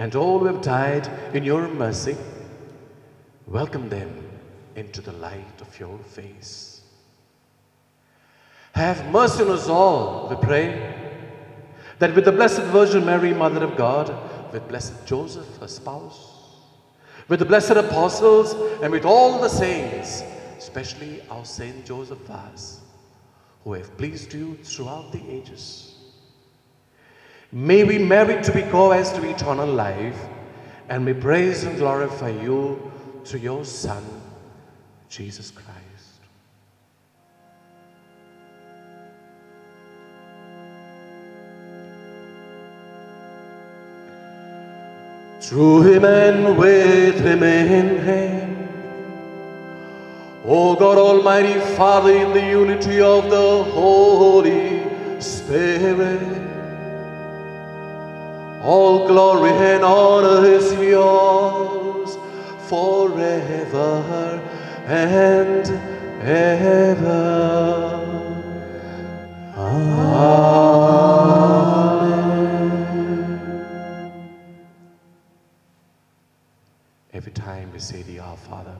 and all who have died in your mercy. Welcome them into the light of your face. Have mercy on us all, we pray, that with the Blessed Virgin Mary, Mother of God, with Blessed Joseph, her spouse, with the blessed apostles, and with all the saints, especially our Saint Joseph Vaz, who have pleased you throughout the ages. May we merit to be co-heirs to eternal life and may praise and glorify you through your Son, Jesus Christ. Through him and with him in him. O God Almighty Father, in the unity of the Holy Spirit, all glory and honor is yours forever and ever. Amen. Every time we say the Our Father,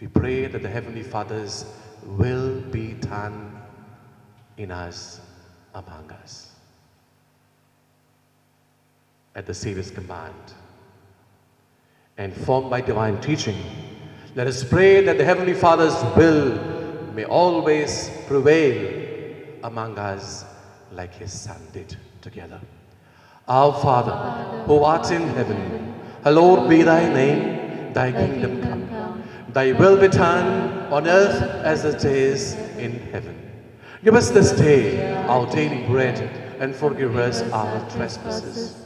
we pray that the Heavenly Father's will be done in us, among us. At the Savior's command, and formed by divine teaching, let us pray that the Heavenly Father's will may always prevail among us like His Son did together. Our Father, who art in heaven, hallowed be thy name, thy kingdom come. Thy will be done on earth as it is in heaven. Give us this day our daily bread and forgive us our trespasses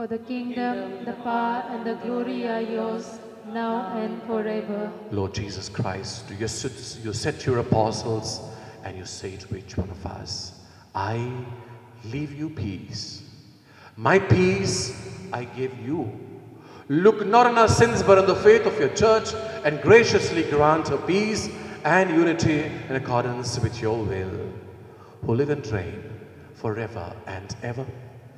For the kingdom, the power, and the glory are yours, now and forever. Lord Jesus Christ, you set, you set your apostles and you say to each one of us, I leave you peace. My peace I give you. Look not on our sins but on the faith of your church and graciously grant her peace and unity in accordance with your will, who live and reign forever and ever.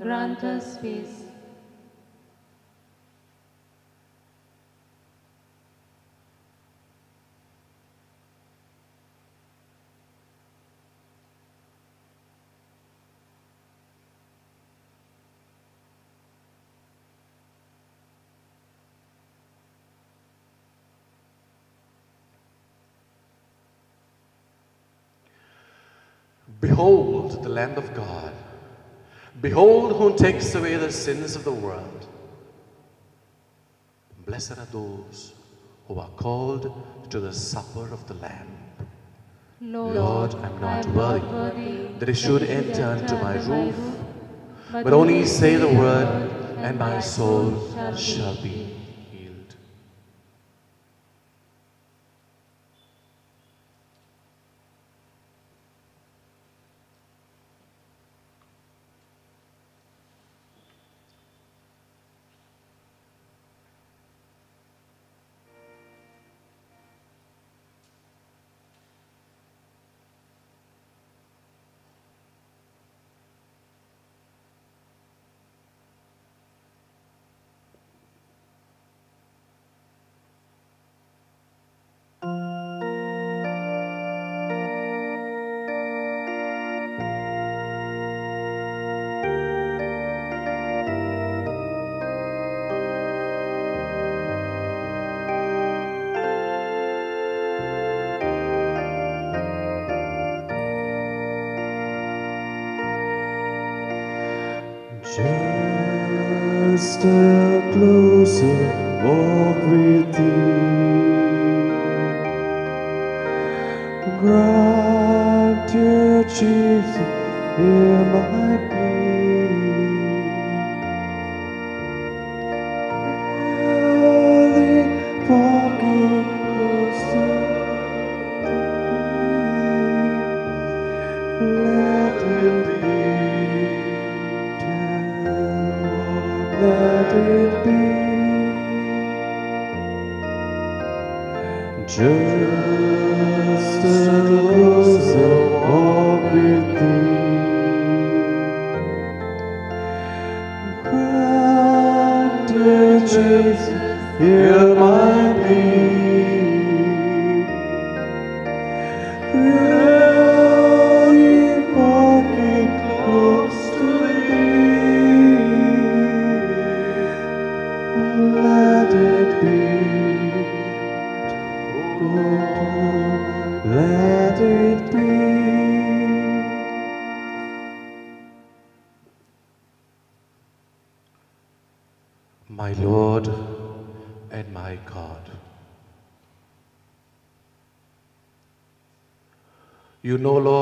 grant us peace. Behold the Lamb of God. Behold who takes away the sins of the world. Blessed are those who are called to the supper of the Lamb. Lord, I'm not worthy that I should enter into my roof, but only say the word, and my soul shall be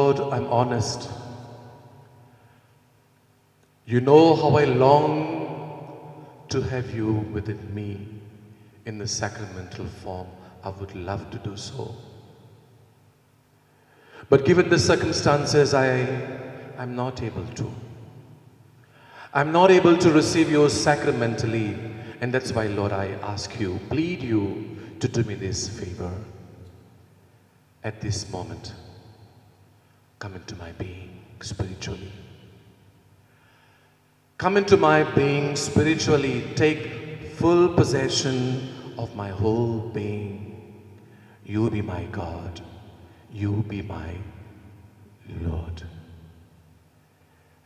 Lord, I'm honest. You know how I long to have you within me in the sacramental form. I would love to do so. But given the circumstances, I am not able to. I'm not able to receive you sacramentally, and that's why, Lord, I ask you, plead you to do me this favor. At this moment, come into my being spiritually. Come into my being spiritually, take full possession of my whole being. You be my God, you be my Lord.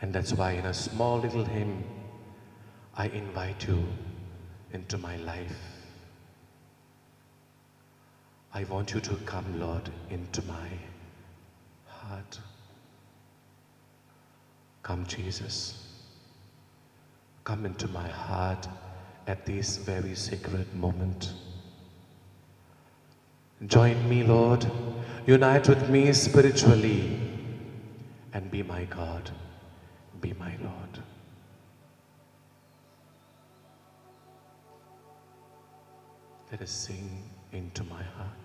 And that's why, in a small little hymn, I invite you into my life. I want you to come, Lord, into my Come, Jesus. Come into my heart at this very sacred moment. Join me, Lord. Unite with me spiritually and be my God be my Lord. Let us sing into my heart.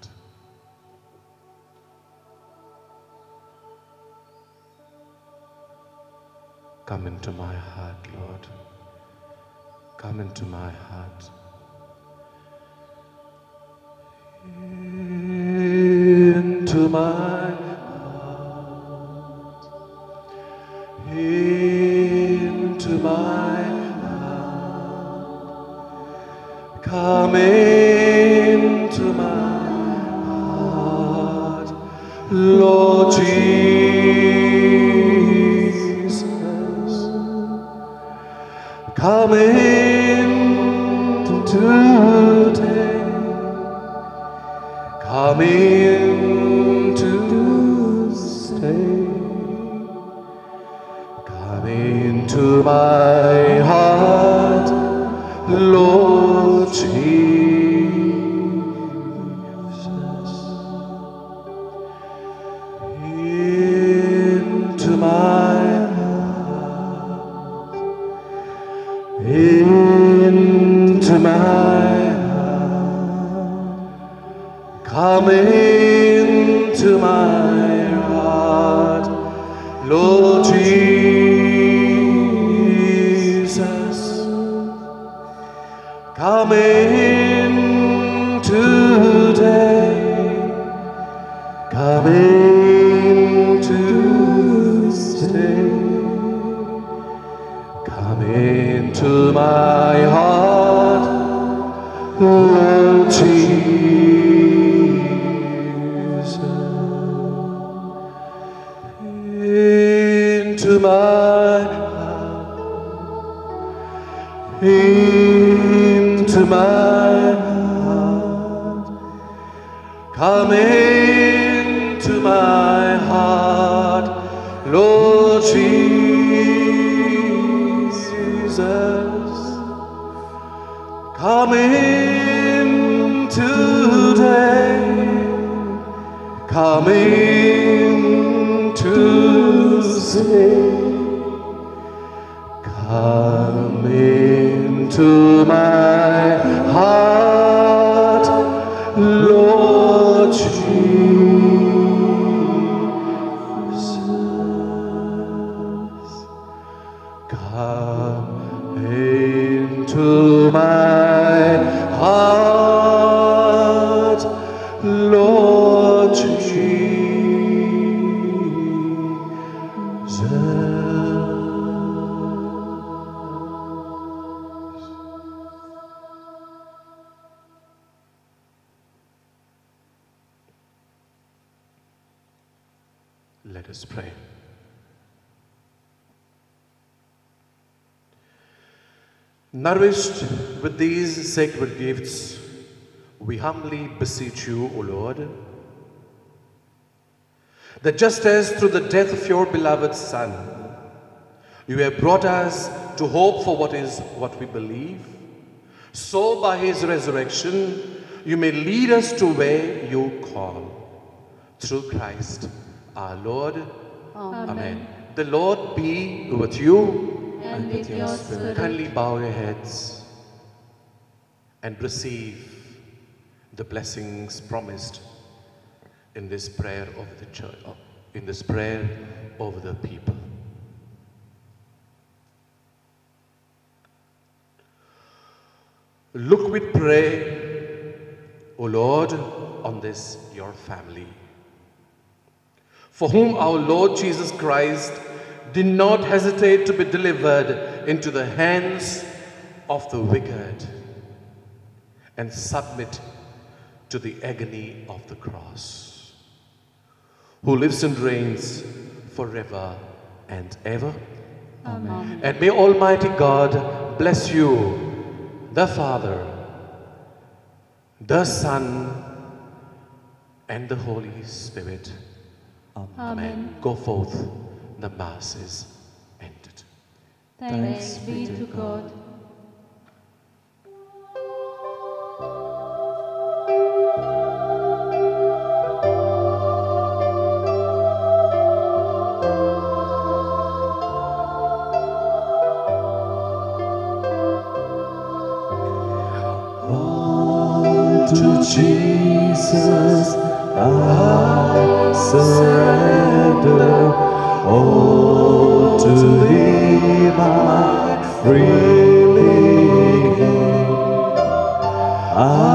Come into my heart, Lord. Come into my heart. Into my heart. into my heart. Come into my heart, Lord Jesus. Come in today. Come in to stay. Come into my heart, Lord Come into my heart, Lord Jesus. Come in today. Come in to stay. Come into my heart, Lord sacred gifts, we humbly beseech you, O Lord, that just as through the death of your beloved Son, you have brought us to hope for what is what we believe, so by his resurrection you may lead us to where you call. Through Christ our Lord. Amen. The Lord be with you. And with your spirit. Kindly bow your heads and receive the blessings promised in this prayer of the church, uh, in this prayer over the people. Look, with pray, O Lord, on this your family, for whom our Lord Jesus Christ did not hesitate to be delivered into the hands of the wicked and submit to the agony of the cross, who lives and reigns forever and ever. Amen. And may Almighty God bless you, the Father, the Son, and the Holy Spirit. Amen. Go forth, the Mass is ended. Thanks be to God. Jesus I surrender. all to Thee my freely. I